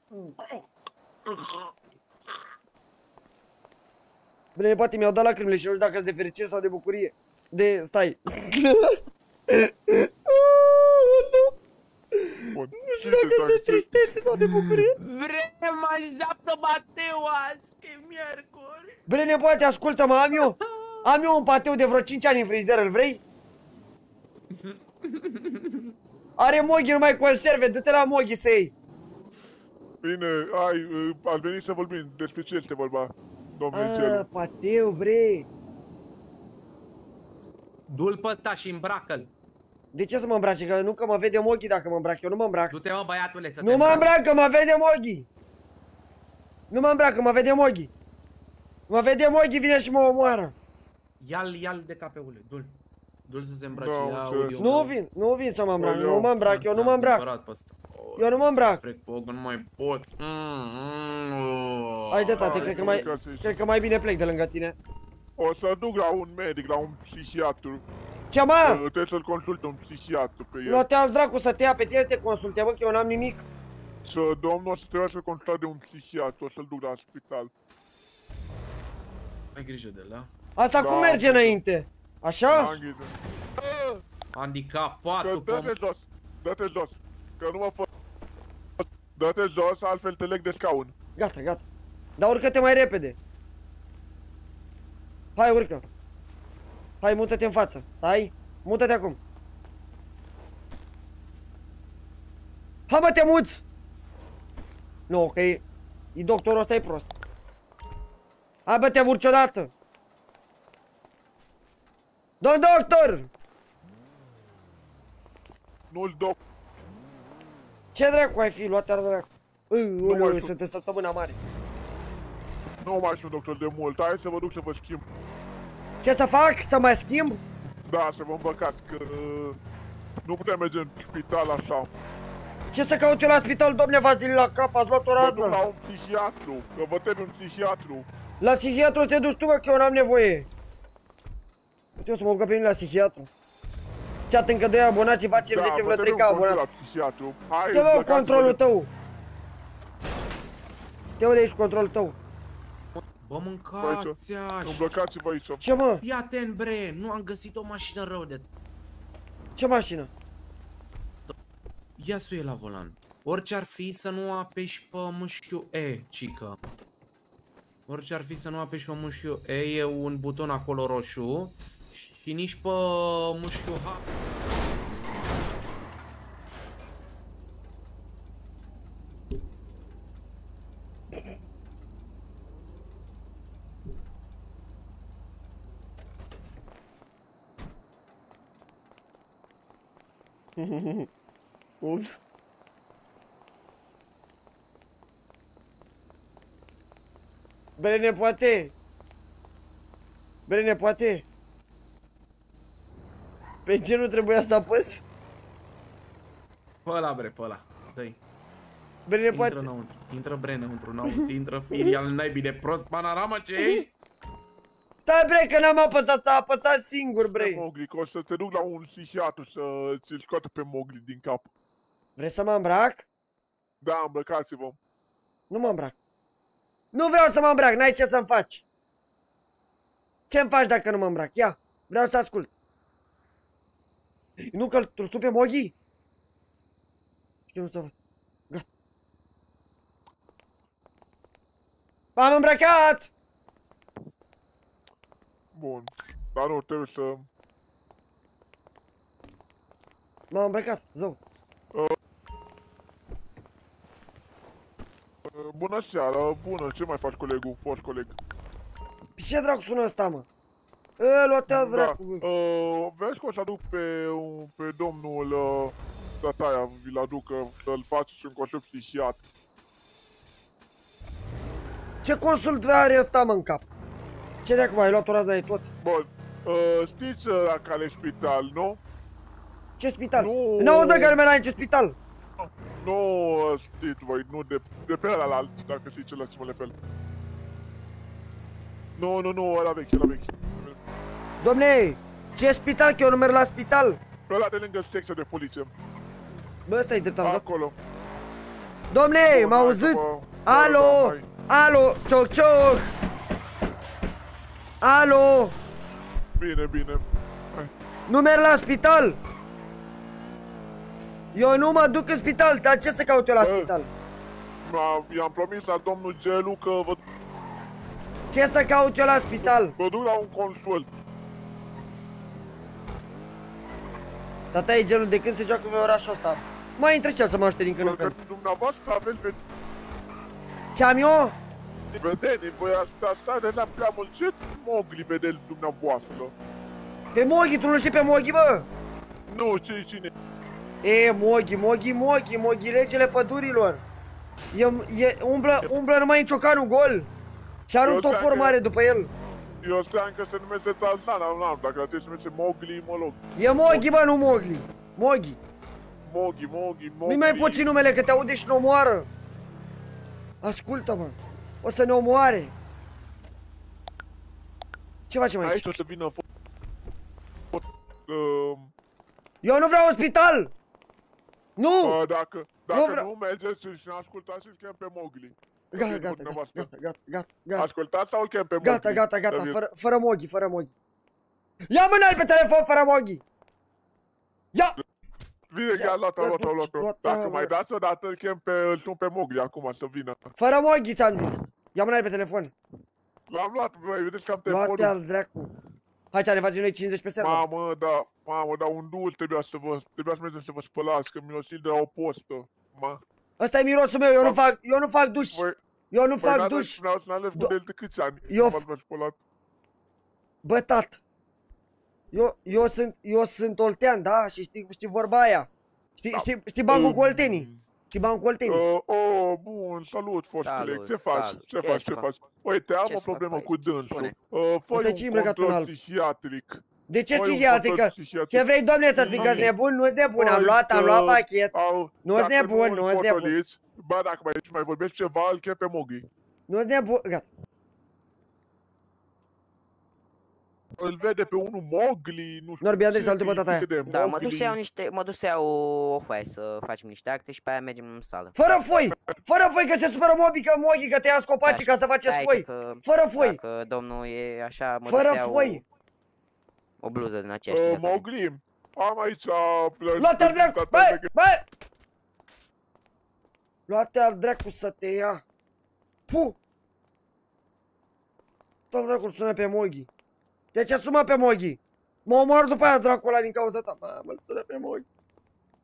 Bine, poate mi-au dat lacrimile și nu știu dacă sunt de fericire sau de bucurie. De... stai. Bun. Nu știu dacă sunt de tristețe sau de bucurie. Vrem, așteaptă Mateo azi, că e miercuri. Bine, nepoate, ascultă-mă, am eu. Am eu un pateu de vreo 5 ani în frigider, îl vrei? Are Moghi numai conserve, du-te la Moghi să iei. Bine, ai, uh, ați venit să vorbim despre ce este vorba, domnule Ah, Celu. pateu, bre. Du-l pe ăsta și îmbracă-l. De ce să mă îmbrace? Că nu că mă vede Moghi dacă mă îmbrac, eu nu mă îmbrac. Du-te, mă, băiatule, să te Nu mă îmbraci. îmbrac, că mă vede Moghi. Nu mă îmbrac, că mă vede Moghi. Mă vede Moghi, vine și mă omoară. Ia-l, ia-l de capeule, du-l. Du-l să se îmbrace, Da, ia înțeles. audio. Nu vin, nu vin să mă îmbrac, Aoleu. nu mă îmbrac, eu nu mă îmbrac. Eu nu mă îmbrac. Frec pe ochi, nu mai pot. Mm, mm, Hai de tate, Hai, cred că nu mai, uitați aici. cred că mai bine plec de lângă tine. O să duc la un medic, la un psihiatru. Ce Uh, mă? Trebuie să-l consult un psihiatru pe el. Nu te al dracu să te ia pe tine să te consulte, bă, că eu n-am nimic. Să domnul o să trebuie să consulta de un psihiatru, o să-l duc la spital. Ai grijă de la. Asta Da. cum merge înainte? Așa? Am ghiză. Că Handicapatul, pom... dă-te jos, dă-te jos, că nu mă fă... Dă-te jos, altfel te leg de scaun. Gata, gata. Dar urcă-te mai repede. Hai, urcă. Hai, mută-te în față. Hai, mută-te acum. Hai, mă, te muți! Nu, că e... E doctorul ăsta e prost. Hai, bă, te urci odată. Domn doctor! Nu-l doc, Ce dracu ai fi luat ar dracu? Ui, mai ui, ui, știu. sunt în săptămâna mare. nu mai sunt doctor de mult, hai să vă duc să vă schimb. Ce să fac? Să mă schimb? Da, să vă îmbăcați, că... uh, Nu putem merge în spital așa. Ce să caut eu la spital, domne, v-ați dilit la cap, ați luat o Vă duc raznă? la un psihiatru, că vă trebuie un psihiatru. La psihiatru să te duci tu, mă, că eu n-am nevoie. Uite, eu să mă duc pe mine la psihiatru. Ce încă doi abonați și facem 10 Da, vă vreo 3 trebuie ca un control abonați. La psihiatru. Hai, Te mă, îmbrăcați-vă controlul de- tău. Te mă de aici controlul tău. Bă, mâncați așa. Îmbrăcați-vă aici. Ce mă? Fii atent, bre, nu am găsit o mașină rău de... Ce mașină? Ia suie la volan. Orice ar fi să nu apeși pe mușchiul E, cică. Orice ar fi să nu apeși pe mușchiul E, e un buton acolo roșu. Și nici pe mușchiul ha. Ups. Brene, poate! Brene, poate! Pe ce nu trebuia să apăs? Pe ăla, bre, pe ăla. Dă-i. Bine, Intră poate. înăuntru. Intră bre înăuntru, înăuntru. Intră firii al naibii de prost panorama ce ești? Stai bre că n-am apăsat, s-a apăsat singur bre. Mogli, că o să te duc la un psihiatru să ți-l scoată pe Mogli din cap. Vrei să mă îmbrac? Da, îmbrăcați-vă. Nu mă îmbrac. Nu vreau să mă îmbrac, n-ai ce să-mi faci. Ce-mi faci dacă nu mă îmbrac? Ia, vreau să ascult. Nu că îl pe Moghi? Știu, nu să văd. Gata. M-am îmbrăcat! Bun. Dar nu, trebuie să... M-am îmbrăcat, zău. Bună seara, bună, ce mai faci colegul, fost coleg? Pe ce dracu sună ăsta, mă? Ă, luatea dracu. Da. Uh, vezi că o să aduc pe, un- pe domnul uh, Tataia, vi-l aduc, uh, să-l faceți un consult psihiatru. Ce consult are ăsta, mă, în cap? Ce de acum, ai luat o razna de tot? Bun, uh, știți uh, la care e spital, nu? Ce spital? Nu. N-aud de care merg în ce spital. Nu uh, știți voi, nu de, de pe ăla alt, dacă știți la ce mă refer. Nu, nu, nu, ăla vechi, ăla vechi. Domne, ce spital? Că eu nu merg la spital. Ăla de lângă secția de poliție. Bă, ăsta e de tam, da? Acolo. Domne, Bun, mă hai auziți? să vă- Alo? Da, da, hai. Alo? Cioc, cioc? Alo? Bine, bine. Hai. Nu merg la spital? Eu nu mă duc în spital, dar ce să caut eu la Bă. spital? M-a- I-am promis la domnul Gelu că vă, Ce să caut eu la spital? vă duc la un consult. Tata e gelul de când se joacă pe orașul ăsta. Mai intră cel să mă ajute din când în Că când. dumneavoastră aveți ve- Ce am eu? vedere, voi asta, asta de la prea mult. Ce mogli vedeți dumneavoastră? Pe Moghi, tu nu știi pe Moghi, bă? Nu, ce cine? E, Moghi, Moghi, Moghi, Moghi, regele pădurilor. E, e, umblă, umblă numai în ciocanul gol. Și are un Eu topor știam că- mare după el. Eu știam că se numește Tarzan, nu am, dacă trebuie să numește Mogli, mă loc. E Moghi, bă, nu Mogli. Moghi. Moghi, Moghi, Mogli. Nu-i mai poți numele că te aude și ne omoară. Ascultă-mă. O să ne omoare. Ce facem aici? Aici o să vină fo- Uh, Eu nu vreau un spital! Nu! uh, dacă dacă Nu nu, vreau- mergeți și ne ascultați, îl chem pe Mogli. Gata, Bine, gata, dumneavoastră. gata, gata, gata, gata. Ascultați sau îl chem pe Mogli? Gata, gata, Să gata, vi- fără, fără Moghi, fără Moghi. Ia mâna pe telefon fără Moghi! Ia! Bine, Ia, ia, luat-o, ia, luat-o, duci, luat-o. luat-o, Dacă mă. mai dați o dată, îl chem pe, îl sun pe Mogli acum să vină. Fără Moghi ți-am zis. Ia mâna pe telefon. L-am luat, băi, vedeți că am Luate telefonul. al dracu. Hai, ce ne facem noi 50 pe server. Mamă, da, mamă, da, un duel trebuia să vă, trebuia să mergeți să vă spălați, că mirosiți de la o postă. Ma, Ăsta e mirosul meu, eu nu Am- fac, eu nu fac duș. voi, Eu nu voi fac n-aveți- duș. n-aveți- n-aveți Do- model de câți ani? Eu v-ați f- mai spălat? Bă, tat. Eu, eu sunt, eu sunt oltean, da? Și știi, știi vorba aia. Știi, știi, știi bancul cu oltenii? Știi bancul cu oltenii? Uh, oh, bun, salut, fost Salut, coleg. Ce faci? salut. Ce Ce faci? să Ce fac? faci? Uite, am Ce o să fac problemă aici? cu dânsul. Spune. Uh, fă Ăsta e un ce îmbrăcat în control alb? psihiatric. De ce Fă un psihiatrică? control psihiatric. Ce vrei, domne, să-ți Nu. că nebun? Nu-ți nebun, am Băi, luat, am că luat pachet. Au, Nu-ți dacă nebun, îl nu-ți nebun. potoliți, Ba, dacă mai, mai vorbești ceva, îl chem pe Mogli. Nu-ți nebun, gata. Îl vede pe unul Mogli, nu știu. Norbi, Andrei, ce salută pe tata tipică de Da, mă duc să iau Mowgli. niște, mă duc să iau o foaie să facem niște acte și pe aia mergem în sală. Fără foi! Fără foi că se supără mobii, că moghi, că te ia scopacii ca să faceți Stai, foi! că Fără foi! Dacă domnul e așa, mă Fără duc să iau foi! O bluză din aceea Uh, știi, Mogli, am aici... uh, Luate al dracu! tata Bă! de- Bă! Luate al dracu să te ia! Pu! Tot dracu sună pe Moghi. De ce sună pe Moghi? Mă omor după aia dracul ăla din cauza ta. Mă, mă sună pe Moghi.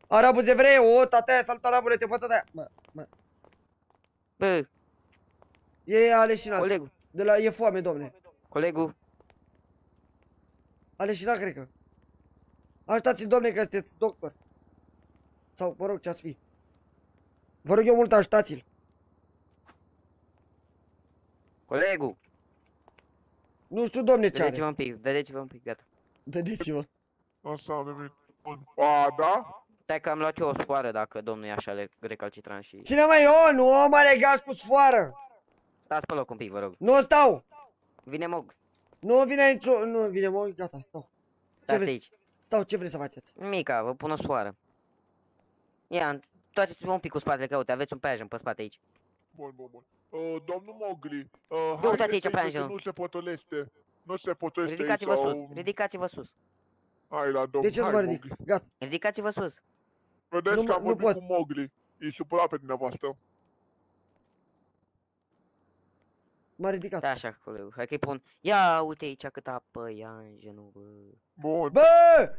Arabul evrei, o, tataia, salut arabule, te pot tataia. Mă, mă. Bă, E aleșinat. colegul, De la, e foame, domne. colegul, Aleșinat, cred că. Ajutați-l, domne, că sunteți doctor. Sau, mă rog, ce-ați fi. Vă rog eu mult, ajutați-l. Colegul, Nu știu, domne, ce vedeți-vă are. un pic, vedeți-vă un pic, gata. Dădeți-vă. Asta am nimic. Bun. A, da? Stai că am luat eu o sfoară dacă domnul e așa le- recalcitrant și... Cine mai eu? Nu mă legați cu sfoară. Stați pe loc un pic, vă rog. Nu stau. Vine Mog, Nu vine nicio... Nu vine, mă, gata, stau. stați vreți? aici. Stau, ce vreți să faceți? Mica, vă pun o sfoară. Ia, întoarceți-vă un pic cu spatele, că uite, aveți un peajăn pe spate aici. Bun, bun, bun. Uh, domnul Mogli, uh, uitați haideți aici pe să angelul. Nu se potolește. Nu se potolește Ridicați-vă aici sus, sau- ridicați-vă sus. Hai la domnul, De ce să hai, mă ridic? Mowgli. Gata. Ridicați-vă sus. Vedeți Nu că mă- am nu vorbit pot. cu Mogli. E supărat pe dumneavoastră. M-a ridicat. Da, așa, colegul. Hai că-i pun. Ia, uite aici cât apă ia în genul, bă. Bun, Bă!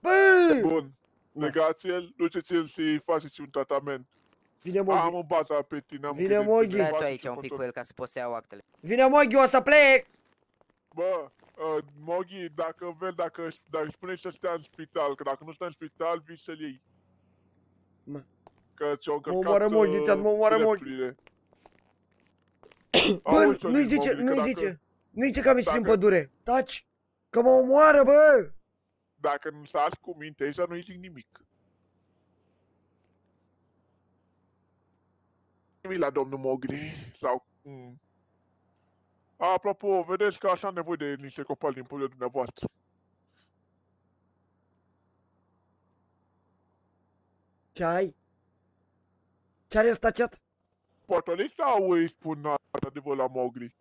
Bă! bun. Legați-l, duceți-l și faceți un tratament. Vine Am Moghi. în baza pe tine. Am Vine gândit Moghi. să Stai tu faci aici și un pic cu control. el ca să poți să iau actele. Vine Moghi, o să plec! Bă, uh, Moghi, dacă vezi, dacă, dacă își spune să stea în spital, că dacă nu stă în spital, vii să-l iei. Mă. Că ți-au încărcat omoară Moghi, uh, ți-a- mă omoară Moghi. Drepturile. Bă, Auzi, nu-i Sorin zice, Mogli, că nu-i dacă- zice. Nu-i zice că am ieșit în dacă- pădure. Taci! Că mă omoară, bă! Dacă nu stați cu minte aici, nu-i zic nimic. Nimic la domnul Mogli, sau... Mm. Apropo, vedeți că așa am nevoie de niște copali din pădurea dumneavoastră. Ce ai? Ce are ăsta chat? Potoliți sau îi spun adevăr la Mogli?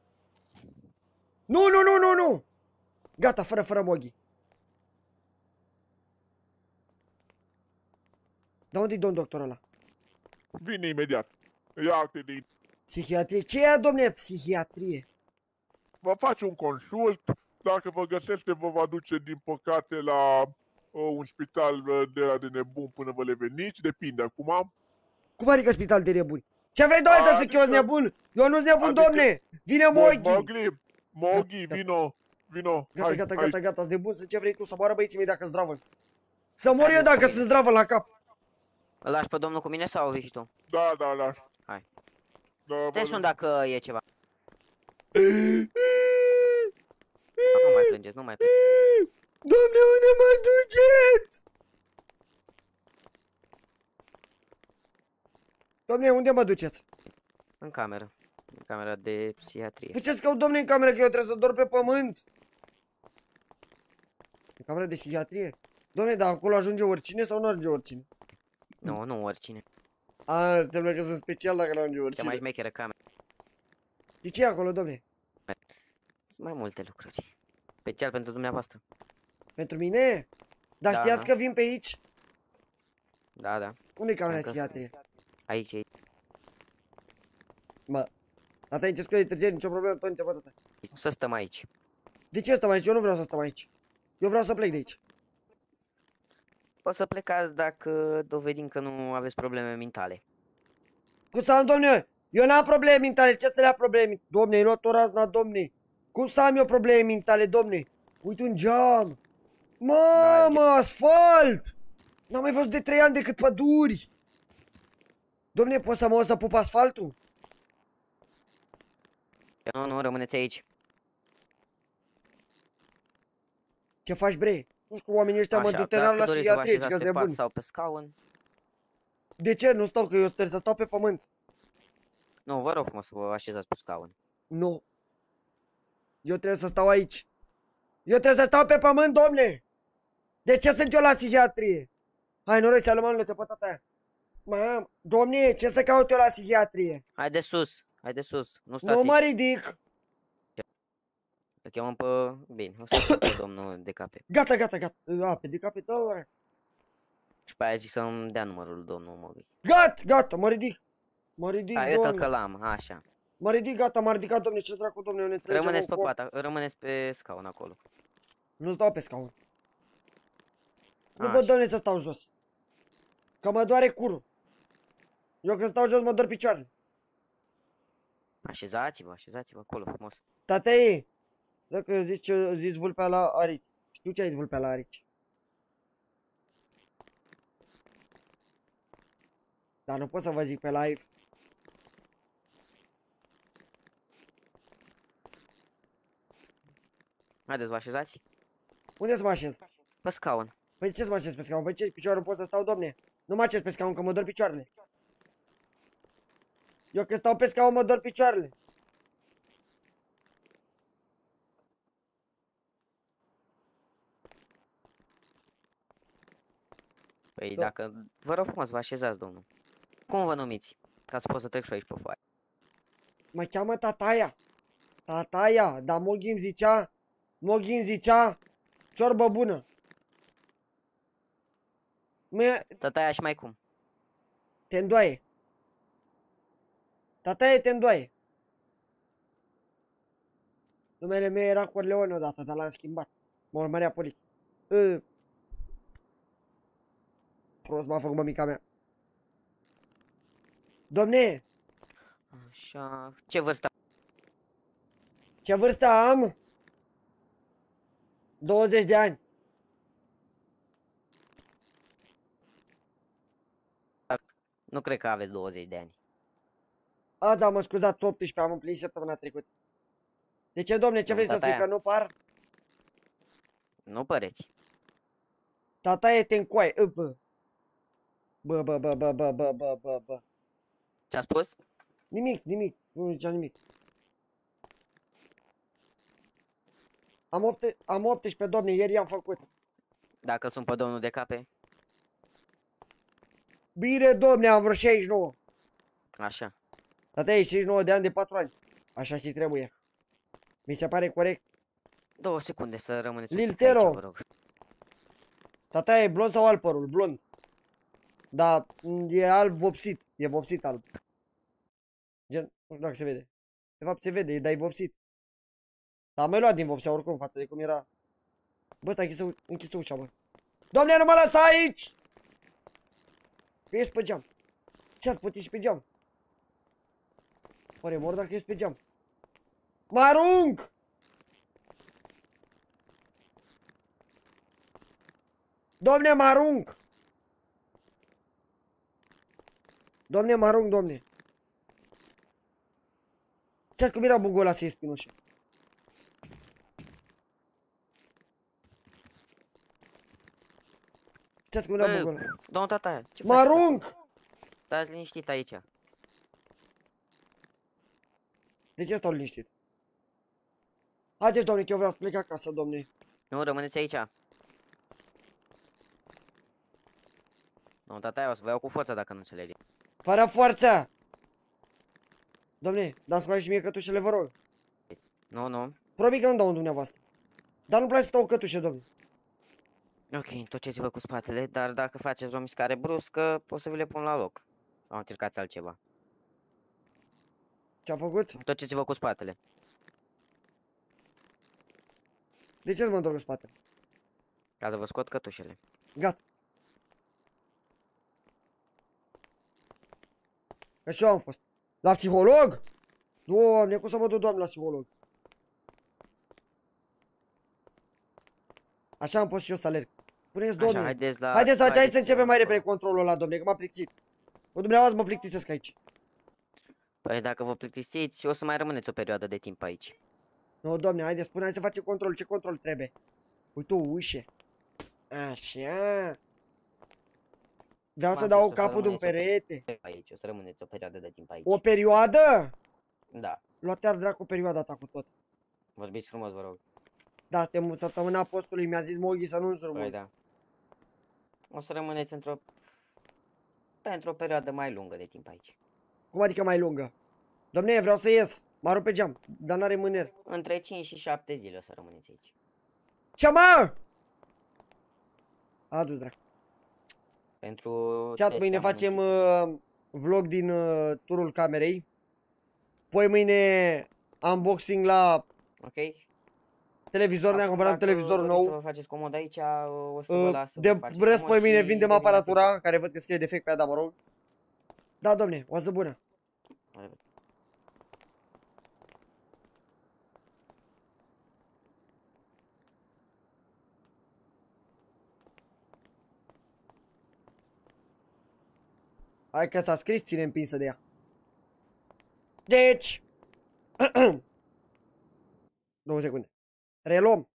Nu, nu, nu, nu, nu! Gata, fără, fără Moghi. Dar unde-i domn doctor ăla? Vine imediat. Ia acte de Psihiatrie? Ce e, domne, psihiatrie? vă face un consult, dacă vă găsește, vă va duce, din păcate, la uh, un spital uh, de la de nebun până vă le veniți, depinde acum. Cum adică spital de nebuni? Ce vrei, doamne, să spui că eu sunt Adică- nebun? Eu nu sunt nebun, Adică- domne! Vine Bun, Moghi! Mogli, Mogli, Gata. vino, vino, Gata, hai, gata, hai. gata, gata, sunt nebun, sunt ce vrei tu, să moară băieții mei dacă zdravă. Să mor eu Haideți dacă cu mine. sunt zdravă la cap. Îl lași pe domnul cu mine sau vii și tu? Da, da, da. Hai. Da, Te vă- sun dacă e ceva. Nu mai plângeți, nu mai plângeți. Doamne, unde mă duceți? Doamne, unde mă duceți? În cameră. În camera de psihiatrie. Păi ce caut, domne, în cameră, că eu trebuie să dorm pe pământ? În camera de psihiatrie? Domne, dar acolo ajunge oricine sau nu ajunge oricine? Nu, nu oricine. A, înseamnă că sunt special dacă nu ajunge Cea mai oricine. șmecheră cameră. De ce e acolo, domne? Sunt mai multe lucruri. Special pentru dumneavoastră. Pentru mine? Dar Da, știați da. că vin pe aici? Da, da. Unde e camera de Încă- psihiatrie? Aici, aici. Mă, Tata, nici scuze de întârziere, nicio problemă, tot te tata. Să stăm aici. De ce stăm aici? Eu nu vreau să stăm aici. Eu vreau să plec de aici. Poți să plecați dacă dovedim că nu aveți probleme mentale. Cum să am, domne? Eu n-am probleme mentale, ce să le am probleme? Domne, ai luat o razna, domne. Cum să am eu probleme mentale, domne? Uite un geam. Mamă, asfalt! N-am mai văzut de trei ani decât păduri. Domne, poți să mă o să pup asfaltul? Nu, nu, rămâneți aici. Ce faci, bre? Nu știu, oamenii ăștia mă Așa, duc tenar dacă la doriți să vă psihiatrie, așezați că pe pat nebun. sau pe scaun. De ce? Nu stau, că eu trebuie să stau pe pământ. Nu, vă rog frumos să vă așezați pe scaun. Nu. Eu trebuie să stau aici. Eu trebuie să stau pe pământ, domne! De ce sunt eu la psihiatrie? Hai, noroc, să luăm te pe tata aia. Mam, domne, ce să caut eu la psihiatrie? Hai de sus, hai de sus. Nu stați Nu mă aici. ridic. Îl chemăm pe... Bine, o să pe domnul de cape. Gata, gata, gata. A, pe de capital. Și pe aia zic să-mi dea numărul domnului Mogli. Gata, gata, mă ridic. Mă ridic, Hai, uite-l că domne. l-am, așa. Mă ridic, gata, m-a ridicat, domne, ce dracu, domne, eu ne trăgem Rămâneți în pe cor. pata, rămâneți pe scaun acolo. Nu stau pe scaun. Nu Așa. pot, domne, să stau jos. Că mă doare curul. Eu când stau jos mă dor picioarele. Așezați-vă, așezați-vă acolo frumos. Tatei, dacă zici ce zici vulpea la arici. Știu ce ai zis vulpea la arici. Dar nu pot să vă zic pe live. Haideți, vă așezați? Unde să mă așez? Pe scaun. Păi ce să mă așez pe scaun? Păi ce piciorul pot să stau, domne? Nu mă așez pe scaun că mă dor picioarele. Eu când stau pe scaun mă dor picioarele. Păi Da. dacă... Vă rog frumos, vă așezați, domnul. Cum vă numiți? Ca să pot să trec și eu aici pe foaie. Mă cheamă Tataia. Tataia, dar Moghin zicea, Moghin zicea, ciorbă bună. Mă, Tătaia și mai cum? te îndoaie. Tataie te îndoaie. Numele meu era Corleone odată, dar l-am schimbat. Mă urmărea poliția. Ă. Prost m-a făcut mămica mea. Domne, Așa... Ce vârstă? ce vârstă am? 20 de ani. Nu cred că aveți 20 de ani. A, da, mă scuzați, 18 am împlinit săptămâna trecută. De ce, domne, ce Nu, vrei să spui, tataia. că nu par? Nu păreți. Tata e te încoaie, ă, bă. Bă, bă, bă, bă, bă, bă, bă, bă, bă. Ce-a spus? Nimic, nimic, nu zicea nimic. Am, 8, am 18, domne, ieri i-am făcut. Dacă sunt pe domnul de cape? Bine, domne, am vreo 69. Așa. Tata e 69 de ani de 4 ani. Așa și trebuie. Mi se pare corect. Două secunde să rămâneți un Lil pic aici, Tero. vă rog. Tata e blond sau alb părul? Blond. Da, m, e alb vopsit. E vopsit alb. Gen, nu știu dacă se vede. De fapt se vede, dar e vopsit. Dar am mai luat din vopsea oricum față de cum era. Bă, stai închisă, u- închisă ușa, bă. Doamne, nu mă lăsa aici! Că ești pe geam. Ce-ar putea și pe geam? Oare mor dacă ești pe geam? Mă arunc! Domne, mă arunc! Domne, mă arunc, domne. Ce cum era bugul ăla să ies prin ușă? Ce cum era Bă, bugul ăla? Domnul Tataia, ce Mă faci? arunc! Stați liniștit aici. De ce stau liniștit? Haideți, domne, că eu vreau să plec acasă, domne. Nu, rămâneți aici. Domnul Tataia, o să vă iau cu forța dacă nu înțelege. Fără forță! Domne, dați cu și mie cătușele, vă rog. Nu, nu. Probabil că nu dau în dumneavoastră. Dar nu place să stau în cătușe, domne. Ok, întorceți-vă cu spatele, dar dacă faceți o mișcare bruscă, pot să vi le pun la loc. Sau încercați altceva. Ce-am făcut? Întorceți-vă cu spatele. De ce să mă întorc în spate? Ca să vă scot cătușele. Gata. Că și eu am fost. La psiholog? Doamne, cum să mă duc, doamne, la psiholog? Așa am fost și eu să alerg. Puneți, Așa, domne. haideți la... Haideți, haideți, haideți să începem mai vă repede rog. controlul ăla, domne, că m-a plictisit. Cu dumneavoastră mă plictisesc aici. Păi dacă vă plictisiți, o să mai rămâneți o perioadă de timp aici. Nu, domne, haideți, spune, hai să facem control. Ce control trebuie? Uite o ușă. Așa. Vreau să M-am dau zis, o să capul de un rămâneți o perete. Aici, o să rămâneți o perioadă de timp aici. O perioadă? Da. Luate-ar dracu perioada ta cu tot. Vorbiți frumos, vă rog. Da, suntem în săptămâna postului, mi-a zis Moghi să nu Păi înjurăm. da. O să rămâneți într-o... Pentru o perioadă mai lungă de timp aici. Cum adică mai lungă? Domne, vreau să ies. Mă rup pe geam, dar n-are mâner. Între 5 și 7 zile o să rămâneți aici. Ce mă? Adu dracu. Pentru... Chat, teste mâine am facem anunțat. uh, vlog din uh, turul camerei. Poi mâine unboxing la Ok? televizor, ne-am Acum, cumpărat un dacă televizor doriți Să nou. vă faceți comod aici, o să vă Uh, las să de vă faceți rest, comod poi mâine și vindem revenim aparatura, târziu. care văd că scrie defect pe ea, dar mă rog. Da, domne, o zi bună. La revedere. Hai că s-a scris, ține împinsă de ea. Deci... Două secunde. Reluăm.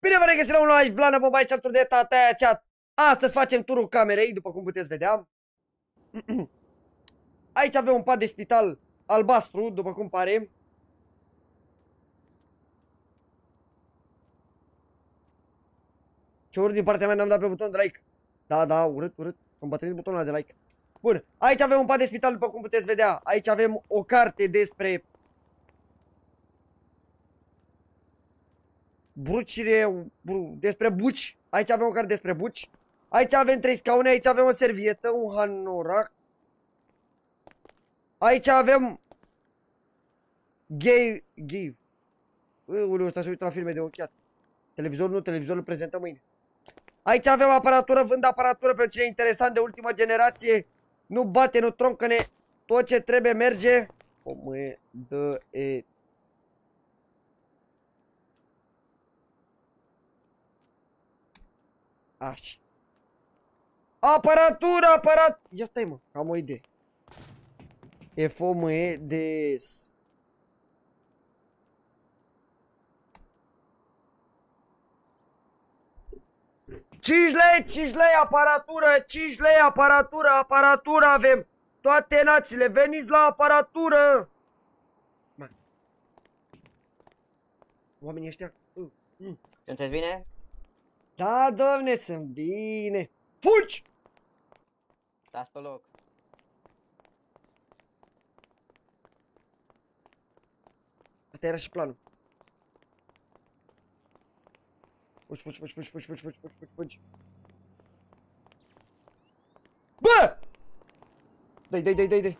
Bine vă regăsim la un live, Blană, Boba, aici alături de tata aia chat. Astăzi facem turul camerei, după cum puteți vedea. Aici avem un pat de spital albastru, după cum pare. Ce urât din partea mea n-am dat pe buton de like. Da, da, urât, urât. Îmi bătrâniți butonul ăla de like. Bun, aici avem un pat de spital, după cum puteți vedea. Aici avem o carte despre... Brucire... Bru, despre buci. Aici avem o carte despre buci. Aici avem trei scaune, aici avem o servietă, un hanorac. Aici avem... Gay... Gay... Uleu, ăsta se uită la filme de ochiat. Televizorul nu, televizorul prezentăm mâine. Aici avem aparatură, vând aparatură pentru cine e interesant de ultima generație. Nu bate, nu troncă-ne. Tot ce trebuie merge. O mă dă e... Așa. Aparatură, aparat... Ia stai mă, am o idee. E FOME de... 5 lei, 5 lei aparatură, 5 lei aparatură, aparatură avem. Toate națiile, veniți la aparatură. Ma. Oamenii ăștia. Uh, uh. Sunteți bine? Da, domne, sunt bine. Fugi! Stați pe loc. Asta era și planul. Fugi, fugi, fugi, fugi, fugi, fugi, fugi, fugi, fugi, fugi. Bă! Dai, dai, dai, dai, dai.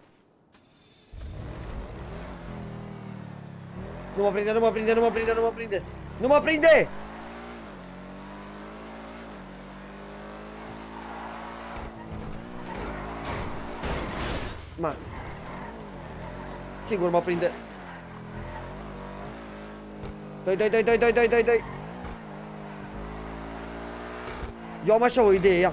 Nu mă prinde, nu mă prinde, nu mă prinde, nu mă prinde. Nu mă prinde! Sigur mă prinde. Dai, dai, dai, dai, dai, dai, dai, dai. Eu am așa o idee, ia.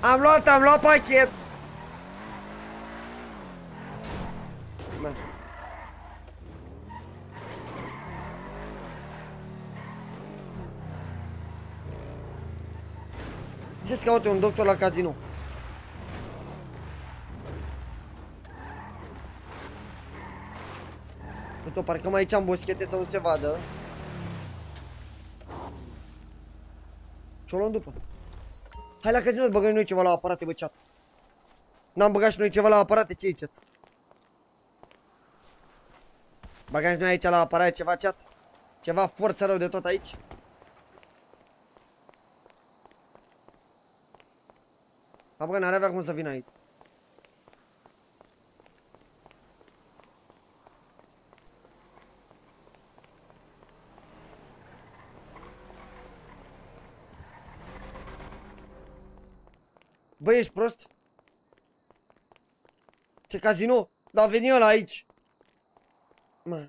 Am luat, am luat pachet. Ce-ți caute un doctor la casino? Uite-o, parcăm aici în boschete să nu se vadă. Și o luăm după. Hai la casino, băgăm noi ceva la aparate, bă, chat. N-am băgat și noi ceva la aparate, ce-i, chat? Băgăm și noi aici la aparate ceva, chat? Ceva forță rău de tot aici? A, bă, n-ar avea cum să vină aici. Bă, ești prost? Ce casino? Dar veni ăla aici. Mă.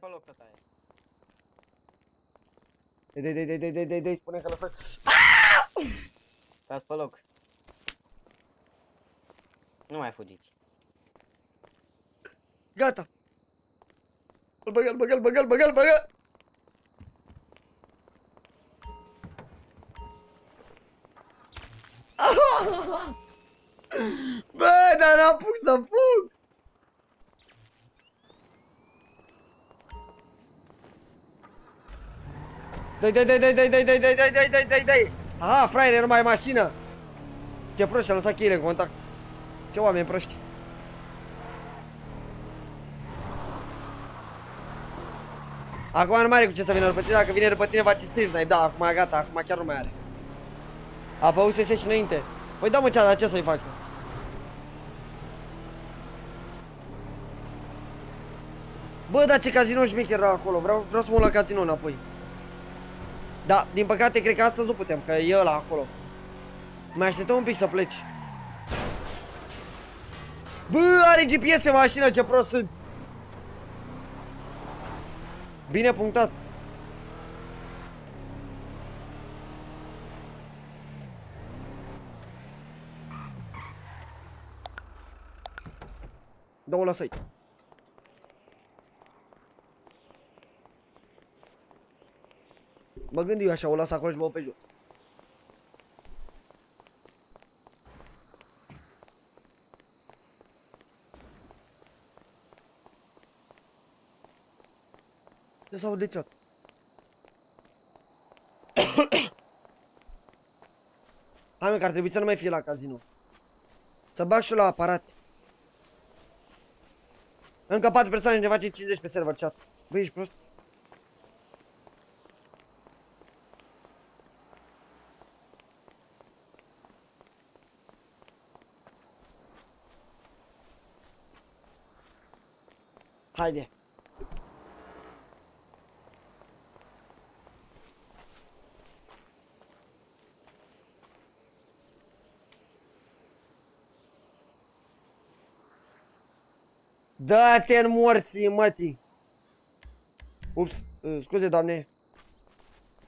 Pe loc, tătaie. Dai, dai, dai, dai, dai, dai, dai, spune că lăsă. Stați pe loc. Nu mai fugiți. Gata. Îl băgă, îl băgă, îl băgă, îl băgă, îl băgă. Bă, dar n-apuc să fug. Dai, dai, dai, dai, dai, dai, dai, dai, dai, dai, dai, dai, dai. Aha, fraiere, nu mai ai mașină. Ce prost, și-a lăsat cheile în contact. Ce oameni proști. Acum nu mai are cu ce să vină după tine, dacă vine după tine face stage da, acum gata, acum chiar nu mai are. A făcut SS și înainte. Păi da mă cea, dar ce să-i fac? Bă, dar ce casino șmecher era acolo. Vreau, vreau să mă la casino înapoi. Da, din păcate, cred că astăzi nu putem, că e ăla acolo. Mai așteptăm un pic să pleci. Bă, are GPS pe mașină, ce prost sunt. Bine punctat. Două lăsăi. Mă gândi eu așa, o las acolo și mă pe jos. Ce s-au dețat? Hai mă, că ar trebui să nu mai fie la casino. Să bag și eu la aparat. Încă 4 persoane ne face 50 pe server chat. Băi, ești prost? Haide. Dă-te în morții, mătii! Ups, uh, scuze, doamne.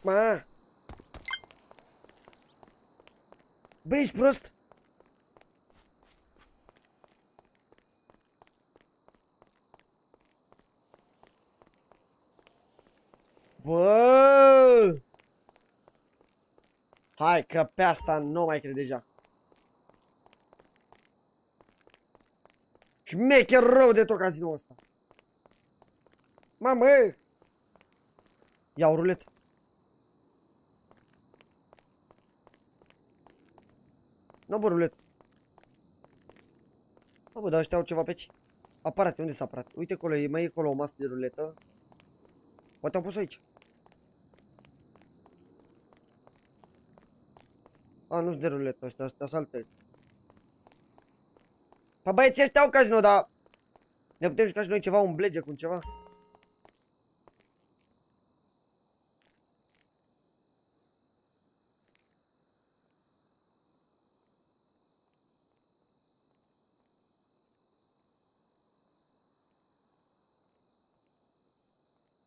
Ma. Bă, ești prost? Bă! Hai că pe asta nu mai cred deja. Șmecher rău de tot casinoul ăsta. Mamă! Ia o ruletă. Nu bă, ruletă. Bă, bă, dar ăștia au ceva pe ce? Aparate, unde s-a aparat? Uite acolo, e mai e acolo o masă de ruletă. Poate am pus aici. A, nu-s de ruletă ăștia, ăștia sunt altele. Pa băieții ăștia au casino, dar... Ne putem juca și noi ceva, un blege cu ceva?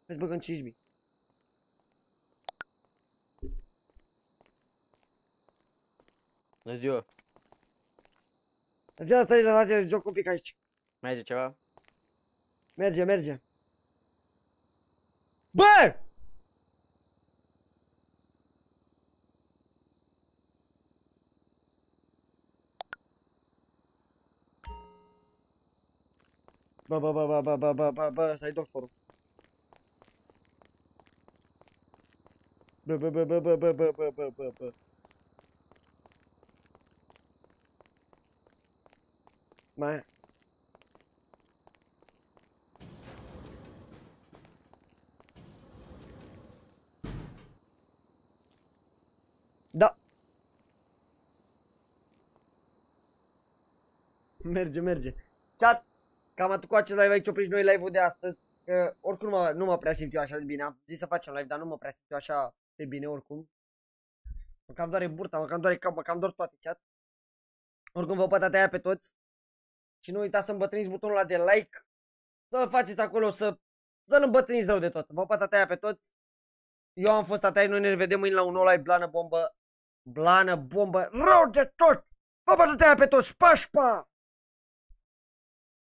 Hai să băgăm 5.000. Bună ziua. Zi asta aici, să joc un pic aici. Merge ceva? Merge, merge. Bă! Bă, bă, bă, bă, bă, bă, bă, bă, bă, ăsta e doctorul. Bă, bă, bă, bă, bă, bă, bă, bă, bă, bă, bă. Mai. Da. Merge, merge. Chat, cam atât cu acest live aici opriți noi live-ul de astăzi. Că oricum nu mă, nu mă prea simt eu așa de bine. Am zis să facem live, dar nu mă prea simt eu așa de bine oricum. Mă cam doare burta, mă cam doare cap, mă cam dor toate chat. Oricum vă pătatea aia pe toți. Și nu uitați să îmbătrâniți butonul ăla de like. Să faceți acolo să... Să-l îmbătrâniți rău de tot. Vă pătatea aia pe toți. Eu am fost Tatai, noi ne vedem mâine la un nou live blană bombă. Blană bombă, rău de tot! Vă pătatea aia pe toți, pa, pa!